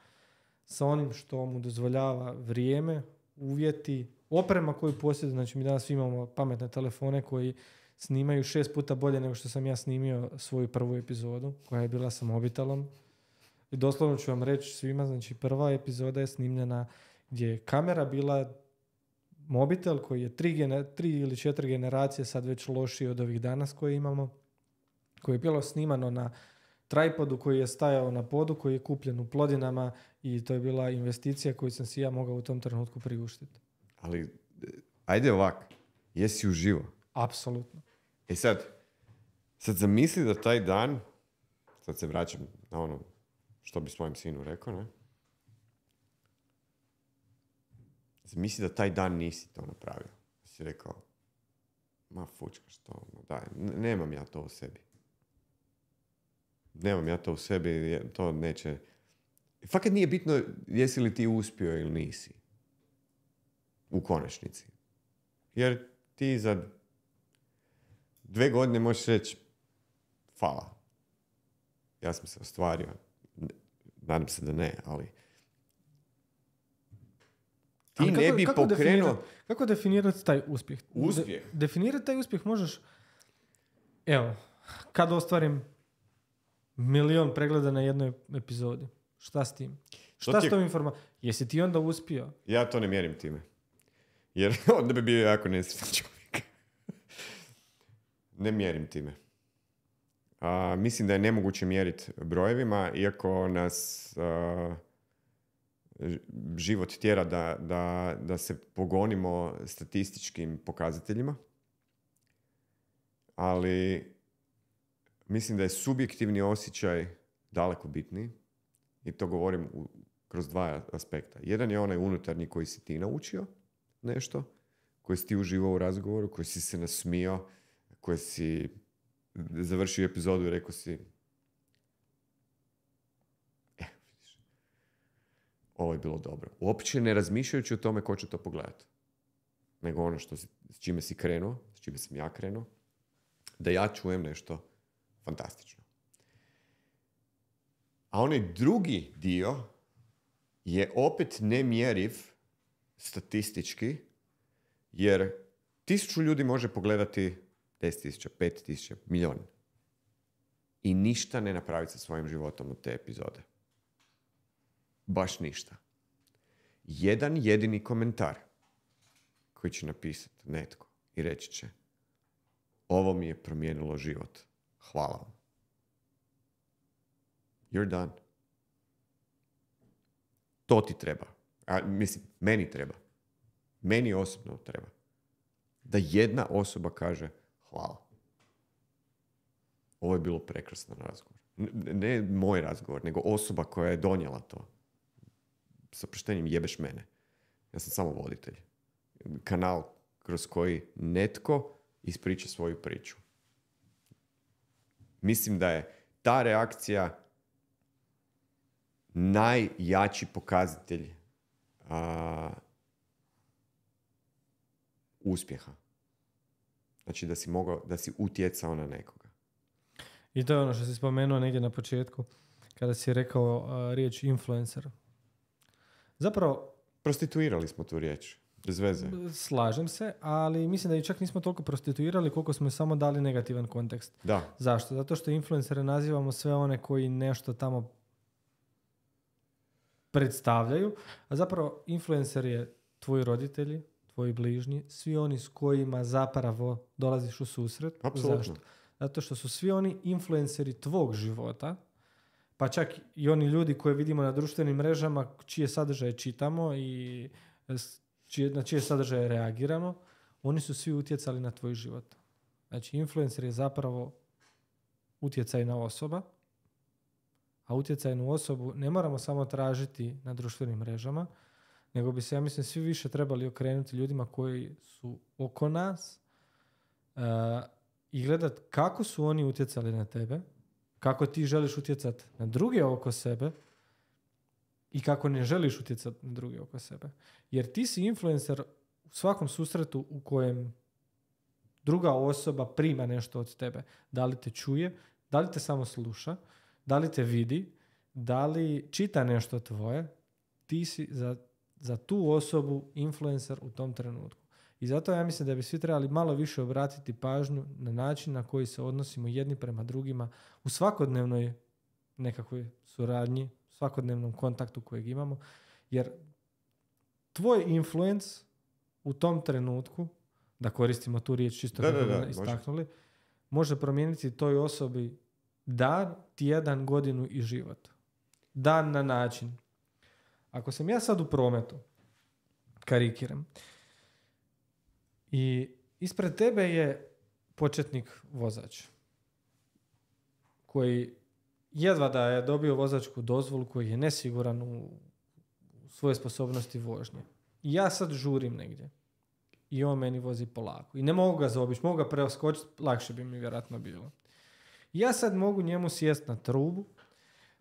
sa onim što mu dozvoljava vrijeme, uvjeti, oprema koju posjeduje. Znači, mi danas imamo pametne telefone koji snimaju šest puta bolje nego što sam ja snimio svoju prvu epizodu, koja je bila sa mobitelom. I doslovno ću vam reći svima, znači prva epizoda je snimljena gdje je kamera bila mobitel koji je tri, gene- tri ili četiri generacije sad već lošiji od ovih danas koje imamo, koji je bilo snimano na tripodu koji je stajao na podu, koji je kupljen u plodinama i to je bila investicija koju sam si ja mogao u tom trenutku priuštiti. Ali, ajde ovak, jesi uživo. Apsolutno. E sad, sad zamisli da taj dan, sad se vraćam na ono što bi svojem sinu rekao, ne? Zamisli da taj dan nisi to napravio. Si rekao, ma fučka što, ma daj, nemam ja to u sebi. Nemam ja to u sebi, to neće... Fakat nije bitno jesi li ti uspio ili nisi. U konačnici. Jer ti za dve godine možeš reći hvala. Ja sam se ostvario. Ne- Nadam se da ne, ali ti Ali ne kako- bi kako pokrenuo... definirat- Kako definirati taj uspjeh? Uspjeh? De, definirati taj uspjeh možeš... Evo, kad ostvarim milion pregleda na jednoj epizodi, šta s tim? Šta ti je- s tom informacijom? Jesi ti onda uspio? Ja to ne mjerim time. Jer onda bi bio jako nesretan čovjek. ne mjerim time. A, mislim da je nemoguće mjeriti brojevima, iako nas a, život tjera da, da, da se pogonimo statističkim pokazateljima. Ali mislim da je subjektivni osjećaj daleko bitniji. I to govorim u, kroz dva aspekta. Jedan je onaj unutarnji koji si ti naučio nešto, koji si ti uživao u razgovoru, koji si se nasmio, koji si završio epizodu i rekao si ovo je bilo dobro. Uopće ne razmišljajući o tome ko će to pogledati. Nego ono što s čime si krenuo, s čime sam ja krenuo, da ja čujem nešto fantastično. A onaj drugi dio je opet nemjeriv statistički, jer tisuću ljudi može pogledati 10.000, 5.000, milion. I ništa ne napraviti sa svojim životom od te epizode. Baš ništa. Jedan jedini komentar koji će napisati netko i reći će ovo mi je promijenilo život. Hvala vam. You're done. To ti treba. A, mislim, meni treba. Meni osobno treba. Da jedna osoba kaže hvala. ovo je bilo prekrasno razgovor. Ne moj razgovor, nego osoba koja je donijela to. Sa oproštenjem jebeš mene. Ja sam samo voditelj. Kanal kroz koji netko ispriča svoju priču. Mislim da je ta reakcija najjači pokazatelj a, uspjeha. Znači da si mogao, da si utjecao na nekoga. I to je ono što si spomenuo negdje na početku, kada si rekao a, riječ influencer. Zapravo, Prostituirali smo tu riječ. Bez veze. slažem se, ali mislim da i čak nismo toliko prostituirali koliko smo samo dali negativan kontekst. Da. Zašto? Zato što influencere nazivamo sve one koji nešto tamo predstavljaju, a zapravo influencer je tvoji roditelji, tvoji bližnji, svi oni s kojima zapravo dolaziš u susret. Apsolutno. Zašto? Zato što su svi oni influenceri tvog života, pa čak i oni ljudi koje vidimo na društvenim mrežama, čije sadržaje čitamo i čije, na čije sadržaje reagiramo, oni su svi utjecali na tvoj život. Znači, influencer je zapravo utjecajna osoba, a utjecajnu osobu ne moramo samo tražiti na društvenim mrežama, nego bi se, ja mislim, svi više trebali okrenuti ljudima koji su oko nas uh, i gledat kako su oni utjecali na tebe, kako ti želiš utjecati na druge oko sebe i kako ne želiš utjecati na druge oko sebe. Jer ti si influencer u svakom susretu u kojem druga osoba prima nešto od tebe. Da li te čuje, da li te samo sluša, da li te vidi, da li čita nešto tvoje, ti si za, za tu osobu influencer u tom trenutku. I zato ja mislim da bi svi trebali malo više obratiti pažnju na način na koji se odnosimo jedni prema drugima u svakodnevnoj nekakvoj suradnji, svakodnevnom kontaktu kojeg imamo. Jer tvoj influence u tom trenutku, da koristimo tu riječ čisto Da, kako da, da, bi može. istaknuli, može promijeniti toj osobi dan, tjedan, godinu i život. Dan na način. Ako sam ja sad u prometu, karikiram, i ispred tebe je početnik vozač koji jedva da je dobio vozačku dozvolu, koji je nesiguran u svoje sposobnosti vožnje. I ja sad žurim negdje. I on meni vozi polako. I ne mogu ga zaobići, mogu ga preskočiti, lakše bi mi vjerojatno bilo. Ja sad mogu njemu sjest na trubu,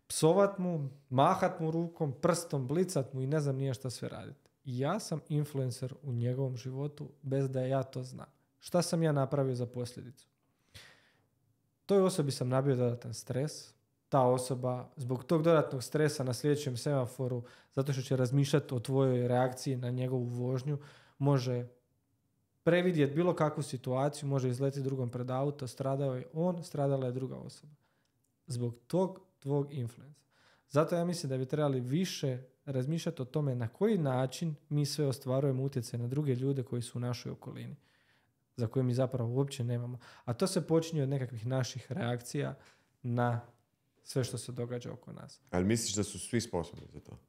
psovat mu, mahat mu rukom, prstom, blicat mu i ne znam nije šta sve raditi. Ja sam influencer u njegovom životu bez da ja to znam. Šta sam ja napravio za posljedicu? Toj osobi sam nabio dodatan stres, ta osoba zbog tog dodatnog stresa na sljedećem semaforu, zato što će razmišljati o tvojoj reakciji na njegovu vožnju, može previdjeti bilo kakvu situaciju, može izletiti drugom pred auto, stradao je on, stradala je druga osoba. Zbog tog tvog influensa. Zato ja mislim da bi trebali više razmišljati o tome na koji način mi sve ostvarujemo utjecaj na druge ljude koji su u našoj okolini, za koje mi zapravo uopće nemamo. A to se počinje od nekakvih naših reakcija na sve što se događa oko nas. Ali misliš da su svi sposobni za to?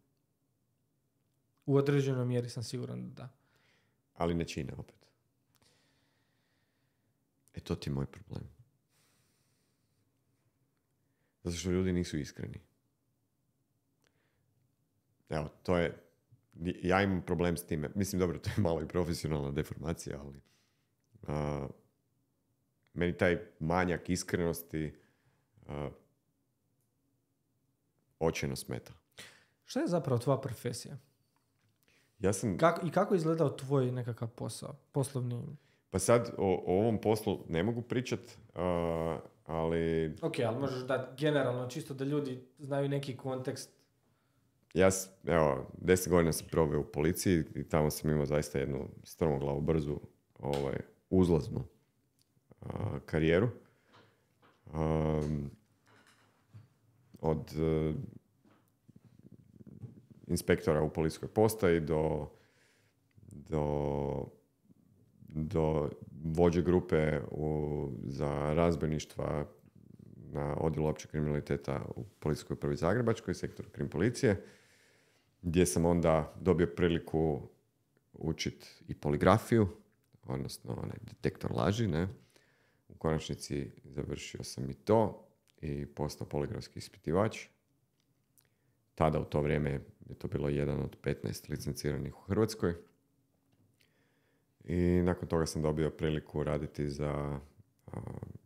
U određenoj mjeri sam siguran da da. Ali ne čine opet. E to ti je moj problem. Zato što ljudi nisu iskreni. Evo, to je... Ja imam problem s time. Mislim, dobro, to je malo i profesionalna deformacija, ali... a, meni taj manjak iskrenosti a, očajno smeta. Šta je zapravo tvoja profesija? Ja sam... Kako, I kako je izgledao tvoj nekakav posao, poslovni? Pa sad o, o ovom poslu ne mogu pričat, a, ali Ok, ali možeš dati generalno, čisto da ljudi znaju neki kontekst. ja, evo, deset godina sam proveo u policiji i tamo sam imao zaista jednu strmoglavu, brzu, ovaj, uzlaznu a, karijeru. Am, od e, inspektora u policijskoj postaji do, do, do vođe grupe u, za razbojništva na odjelu općeg kriminaliteta u policijskoj upravi Zagrebačkoj, sektoru krim policije, gdje sam onda dobio priliku učit i poligrafiju, odnosno onaj detektor laži, ne? U konačnici završio sam i to i postao poligrafski ispitivač. Tada u to vrijeme je to bilo jedan od 15 licenciranih u Hrvatskoj. I nakon toga sam dobio priliku raditi za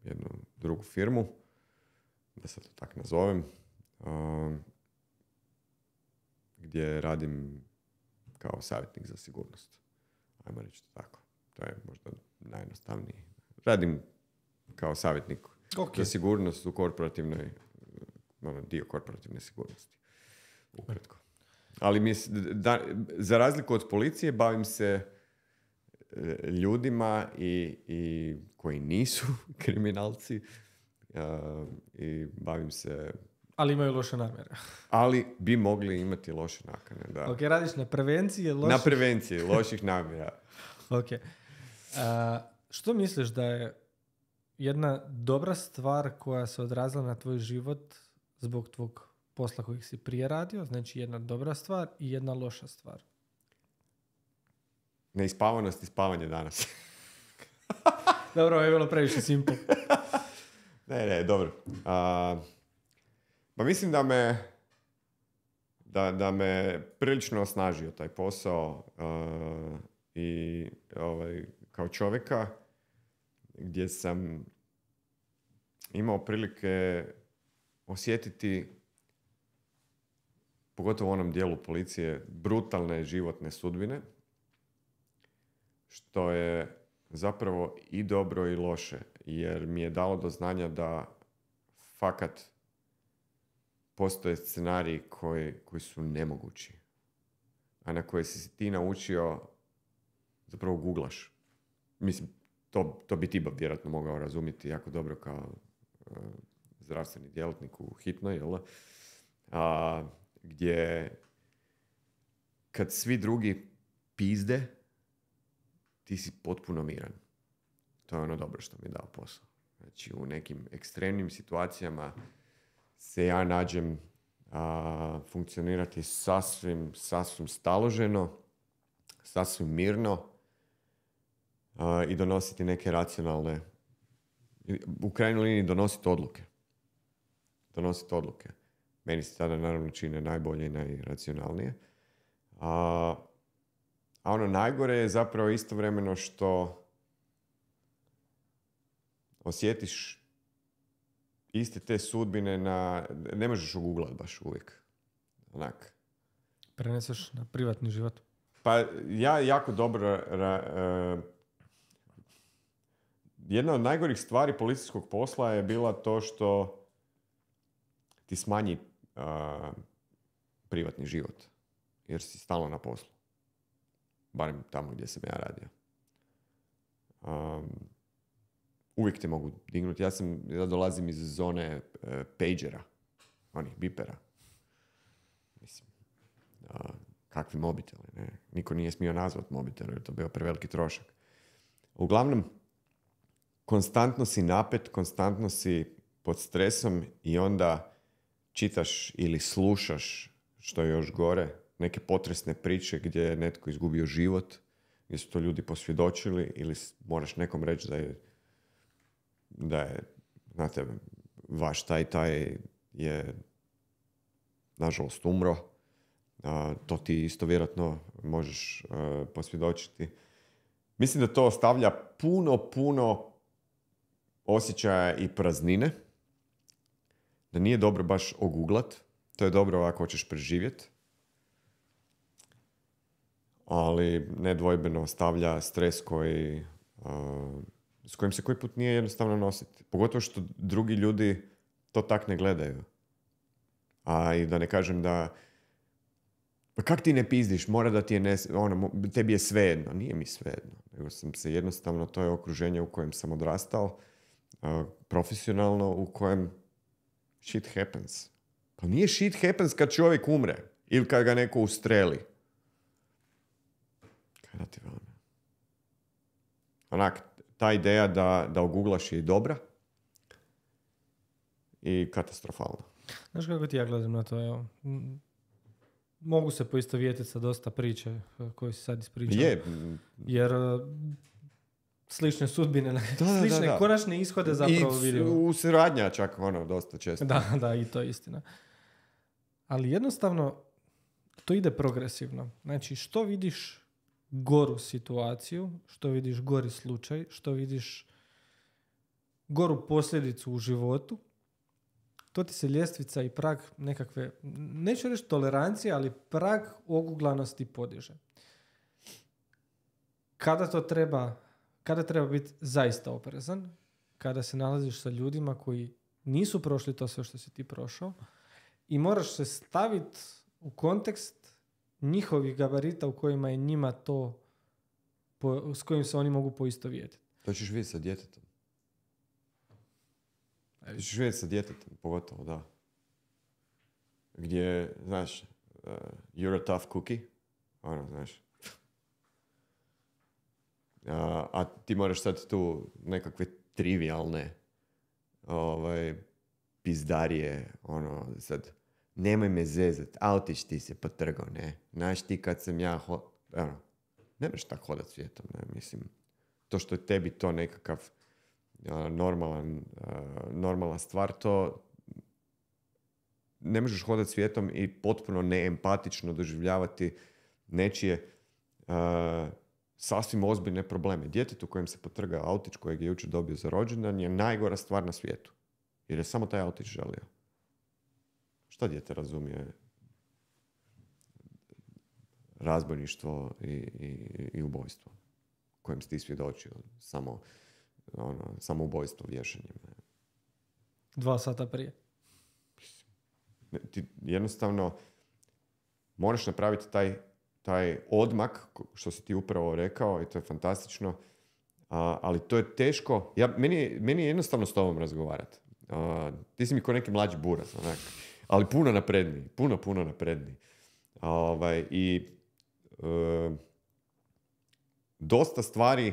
jednu drugu firmu, da se to tako nazovem, gdje radim kao savjetnik za sigurnost. Ajmo reći to tako. To je možda najjednostavniji. Radim kao savjetnik okay. za sigurnost u korporativnoj, ono, dio korporativne sigurnosti. Ukratko. Ali mi, da, za razliku od policije bavim se e, ljudima i, i koji nisu kriminalci uh, i bavim se ali imaju loše namjere. Ali bi mogli imati loše nakane, da. Ok, radiš na prevenciji loših... Na prevenciji loših namjera. ok. Uh, što misliš da je jedna dobra stvar koja se odrazila na tvoj život zbog tvog posla kojeg si prije radio? Znači jedna dobra stvar i jedna loša stvar. Neispavanost i spavanje danas. dobro, ovo je bilo previše simple. ne, ne, dobro. Uh, pa mislim da me, da, da me prilično osnažio taj posao uh, i ovaj, kao čovjeka gdje sam imao prilike osjetiti pogotovo u onom dijelu policije brutalne životne sudbine što je zapravo i dobro i loše jer mi je dalo do znanja da fakat postoje scenariji koji, koji su nemogući, a na koje si ti naučio zapravo googlaš. Mislim, to, to bi ti vjerojatno mogao razumjeti jako dobro kao uh, zdravstveni djelatnik u hitnoj, jel? A, gdje kad svi drugi pizde, ti si potpuno miran. To je ono dobro što mi je dao posao. Znači, u nekim ekstremnim situacijama se ja nađem a, funkcionirati sasvim, sasvim staloženo, sasvim mirno i donositi neke racionalne, u krajnjoj liniji donositi odluke. Donositi odluke. Meni se tada naravno čine najbolje i najracionalnije. A, a ono najgore je zapravo istovremeno što osjetiš iste te sudbine na... Ne možeš uguglat baš uvijek. Onak. Preneseš na privatni život? Pa ja jako dobro... Ra, jedna od najgorih stvari policijskog posla je bila to što ti smanji uh, privatni život. Jer si stalno na poslu. Barem tamo gdje sam ja radio. Um, uvijek te mogu dignuti. Ja sam, ja dolazim iz zone uh, pagera, onih bipera. Mislim, uh, kakvi mobiteli, ne? Niko nije smio nazvat mobitel jer to bio preveliki trošak. Uglavnom, konstantno si napet, konstantno si pod stresom i onda čitaš ili slušaš, što je još gore, neke potresne priče gdje je netko izgubio život, gdje su to ljudi posvjedočili ili moraš nekom reći da je da je, znate, vaš taj taj je nažalost umro. to ti isto vjerojatno možeš uh, posvjedočiti. Mislim da to ostavlja puno, puno osjećaja i praznine. Da nije dobro baš oguglat. To je dobro ako hoćeš preživjeti. Ali nedvojbeno ostavlja stres koji s kojim se koji put nije jednostavno nositi. Pogotovo što drugi ljudi to tak ne gledaju. A i da ne kažem da pa kak ti ne pizdiš, mora da ti je ne, ono, tebi je svejedno. Nije mi svejedno. Nego sam se jednostavno, to je okruženje u kojem sam odrastao, profesionalno, u kojem shit happens. Pa nije shit happens kad čovjek umre ili kad ga neko ustreli. Kada ti Onak, ta ideja da, da oguglaš je dobra i katastrofalna. Znaš kako ti ja gledam na to? Evo. Mogu se poistovjetiti sa dosta priče koje si sad ispričao. Je. Jer slične sudbine, Da, da, slične da. konačne ishode zapravo I vidimo. u suradnja čak ono dosta često. Da, da, i to je istina. Ali jednostavno, to ide progresivno. Znači, što vidiš goru situaciju, što vidiš gori slučaj, što vidiš goru posljedicu u životu, to ti se ljestvica i prag nekakve, neću reći tolerancije, ali prag oguglanosti podiže. Kada to treba, kada treba biti zaista oprezan, kada se nalaziš sa ljudima koji nisu prošli to sve što si ti prošao i moraš se staviti u kontekst njihovih gabarita u kojima je njima to po, s kojim se oni mogu poistovjetiti. To ćeš vidjeti sa djetetom. To ćeš vidjeti sa djetetom, pogotovo, da. Gdje, znaš, uh, you're a tough cookie, ono, znaš. A, a ti moraš sad tu nekakve trivialne ovaj, pizdarije, ono, sad, nemoj me zezat, autić ti se potrgao, ne. Znaš ti kad sam ja, ho- ono, ne možeš tako hodat svijetom, ne, mislim. To što je tebi to nekakav a, normalan, a, normalna stvar, to ne možeš hodati svijetom i potpuno neempatično doživljavati nečije a, sasvim ozbiljne probleme. Djetetu kojem se potrga autić kojeg je jučer dobio za rođendan je najgora stvar na svijetu. Jer je samo taj autić želio. Šta dijete razumije? Razbojništvo i, i, i ubojstvo kojem si ti svjedočio. Samo, ono, samo ubojstvo vješanjem. Dva sata prije. Ti jednostavno moraš napraviti taj, taj odmak, što si ti upravo rekao i to je fantastično, a, ali to je teško. Ja, meni, meni je jednostavno s tobom razgovarati. Ti si mi ko neki mlađi burac, onak. ali puno napredniji, puno, puno napredniji. A, Ovaj, I e, dosta stvari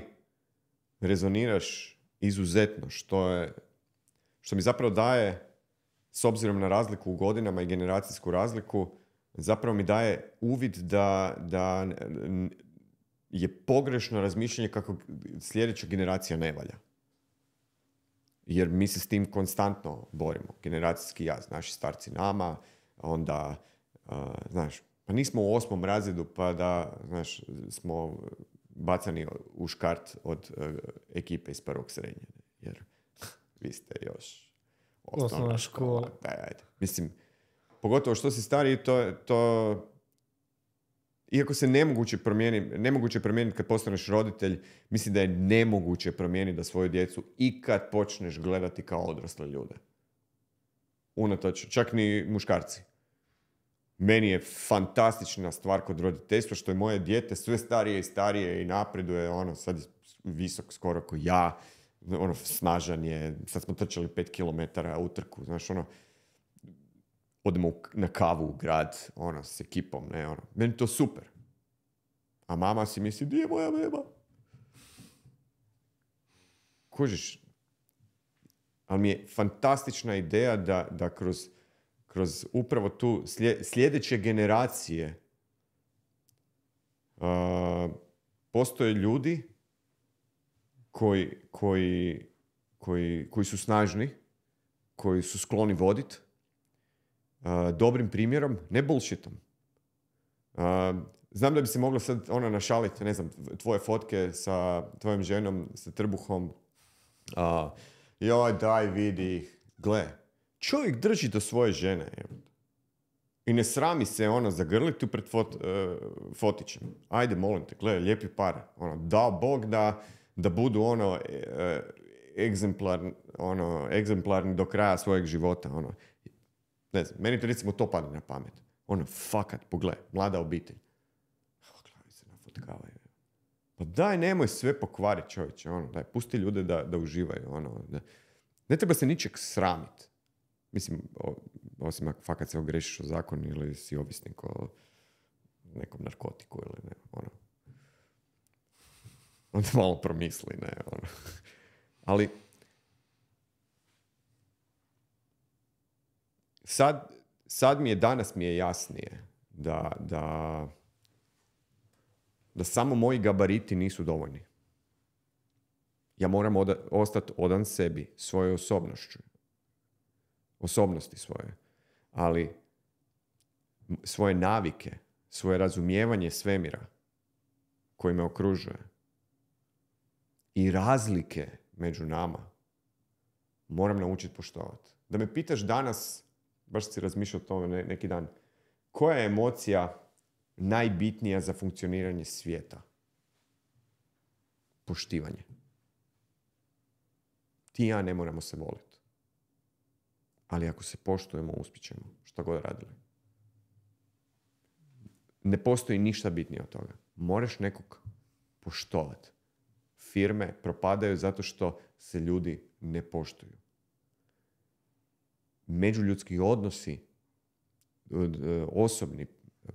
rezoniraš izuzetno, što je što mi zapravo daje s obzirom na razliku u godinama i generacijsku razliku, zapravo mi daje uvid da, da je pogrešno razmišljanje kako sljedeća generacija ne valja. Jer mi se s tim konstantno borimo. Generacijski jaz, naši starci nama, onda, a, znaš, pa nismo u osmom razredu pa da, znaš, smo bacani u škart od e, ekipe iz prvog srednje. Jer vi ste još Osnovna škola. Daj, ajde. Mislim, pogotovo što si stariji, to, to iako se nemoguće promijeniti, nemoguće promijeniti kad postaneš roditelj, mislim da je nemoguće promijeniti da svoju djecu i kad počneš gledati kao odrasle ljude. Unatoč, čak ni muškarci. Meni je fantastična stvar kod roditeljstva što je moje dijete sve starije i starije i napreduje, ono, sad je visok skoro ko ja, ono, snažan je, sad smo trčali 5 km utrku, znaš, ono, odemo na kavu u grad, ono, s ekipom, ne, ono, meni to super. A mama si misli, di je moja beba? Kužiš, ali mi je fantastična ideja da, da kroz, kroz upravo tu slje- sljedeće generacije a, postoje ljudi koji, koji, koji, koji su snažni, koji su skloni voditi, dobrim primjerom, ne bullshitom. A, znam da bi se moglo sad ono našaliti, ne znam, tvoje fotke sa tvojom ženom, sa trbuhom. A, joj, daj vidi, gle, čovjek drži do svoje žene. I ne srami se ono zagrliti pred fot, e, fotićem. Ajde, molim te, gle, lijepi par. Ono, da Bog da, da budu ono, egzemplar, ono, egzemplarni do kraja svojeg života. Ono. Ne znam, meni to recimo to padne na pamet. Ono, fakat, pogle, mlada obitelj. Oh, gledaj se nafotkavaju. Pa daj, nemoj sve pokvariti čovječe, ono, daj, pusti ljude da, da uživaju, ono, da. Ne treba se ničeg sramiti. Mislim, osim ako fakat se ogrešiš o zakon ili si ovisnik o nekom narkotiku ili ne, ono. Onda malo promisli, ne, ono. Ali, sad, sad mi je, danas mi je jasnije da, da, da samo moji gabariti nisu dovoljni. Ja moram oda- ostati odan sebi, svojoj osobnošću. Osobnosti svoje. Ali svoje navike, svoje razumijevanje svemira koji me okružuje i razlike među nama moram naučiti poštovati. Da me pitaš danas, baš si razmišljao o tome ne- neki dan, koja je emocija najbitnija za funkcioniranje svijeta? Poštivanje. Ti ja ne moramo se voliti. Ali ako se poštujemo, uspjećemo. Šta god radili. Ne postoji ništa bitnije od toga. Moraš nekog poštovati. Firme propadaju zato što se ljudi ne poštuju. Međuljudski odnosi, od- e, osobni,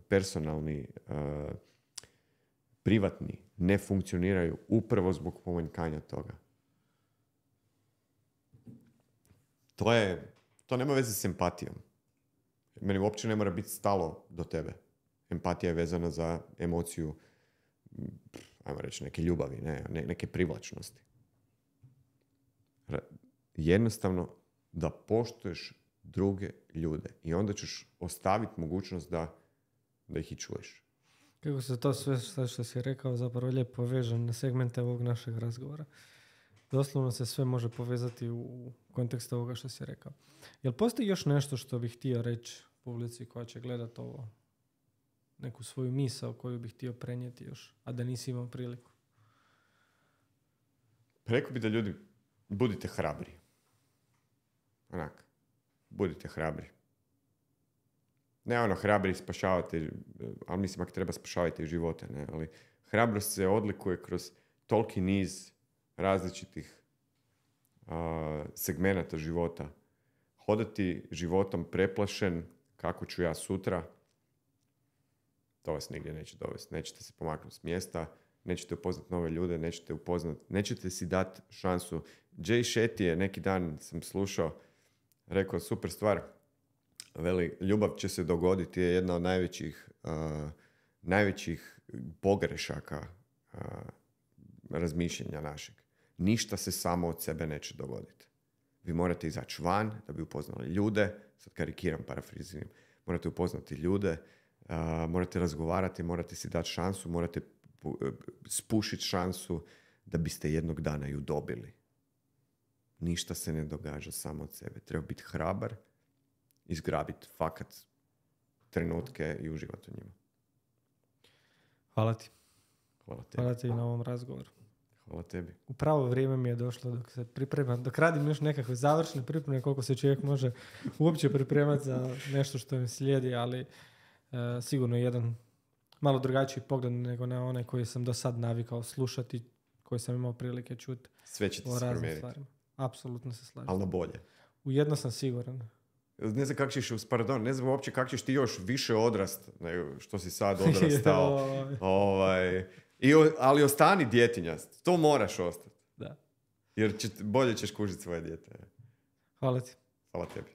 personalni, e, privatni, ne funkcioniraju upravo zbog pomanjkanja toga. To je, to nema veze s empatijom. Meni uopće ne mora biti stalo do tebe. Empatija je vezana za emociju, ajmo reći, neke ljubavi, ne, ne- neke privlačnosti. Jednostavno da poštuješ druge ljude i onda ćeš ostaviti mogućnost da, da ih i čuješ. Kako se to sve što si rekao zapravo lijepo veže na segmente ovog našeg razgovora. Doslovno se sve može povezati u kontekstu ovoga što si rekao. Jel postoji još nešto što bih htio reći publici koja će gledati ovo? Neku svoju misao koju bih htio prenijeti još, a da nisi imao priliku. Rekao bi da ljudi, budite hrabri. Onak, budite hrabri. Ne ono hrabri spašavate, ali mislim ako treba spašavati i živote, ne, ali hrabrost se odlikuje kroz toliki niz različitih a, segmenata života. Hodati životom preplašen, kako ću ja sutra, to vas nigdje neće dovesti. Nećete se pomaknuti s mjesta, nećete upoznat nove ljude, nećete upoznat, nećete si dati šansu. Jay Shetty je neki dan sam slušao, rekao super stvar, veli, ljubav će se dogoditi je jedna od najvećih, uh, najvećih pogrešaka uh, razmišljenja našeg. Ništa se samo od sebe neće dogoditi. Vi morate izaći van da bi upoznali ljude, sad karikiram, parafriziram, morate upoznati ljude, uh, morate razgovarati, morate si dati šansu, morate pu- spušiti šansu da biste jednog dana ju dobili. Ništa se ne događa samo od sebe. Treba biti hrabar, izgrabiti fakat trenutke i uživati u njima. Hvala ti. Hvala tebi. Hvala ti na ovom razgovoru. Hvala tebi. U pravo vrijeme mi je došlo dok se pripremam, dok radim još nekakve završne pripreme, koliko se čovjek može uopće pripremati za nešto što im slijedi, ali e, sigurno jedan malo drugačiji pogled nego na onaj koji sam do sad navikao slušati, koji sam imao prilike čuti Sve će ti se raznim promijeniti. stvarima. Apsolutno se slažem. Ali na bolje. U jedno sam siguran. Ne znam kako ćeš, pardon, ne znam uopće kako ćeš ti još više odrast nego što si sad odrastao. Ovaj, i, ali ostani djetinjast. To moraš ostati. da. Jer će, bolje ćeš kužiti svoje dijete. Hvala ti. Hvala tebi.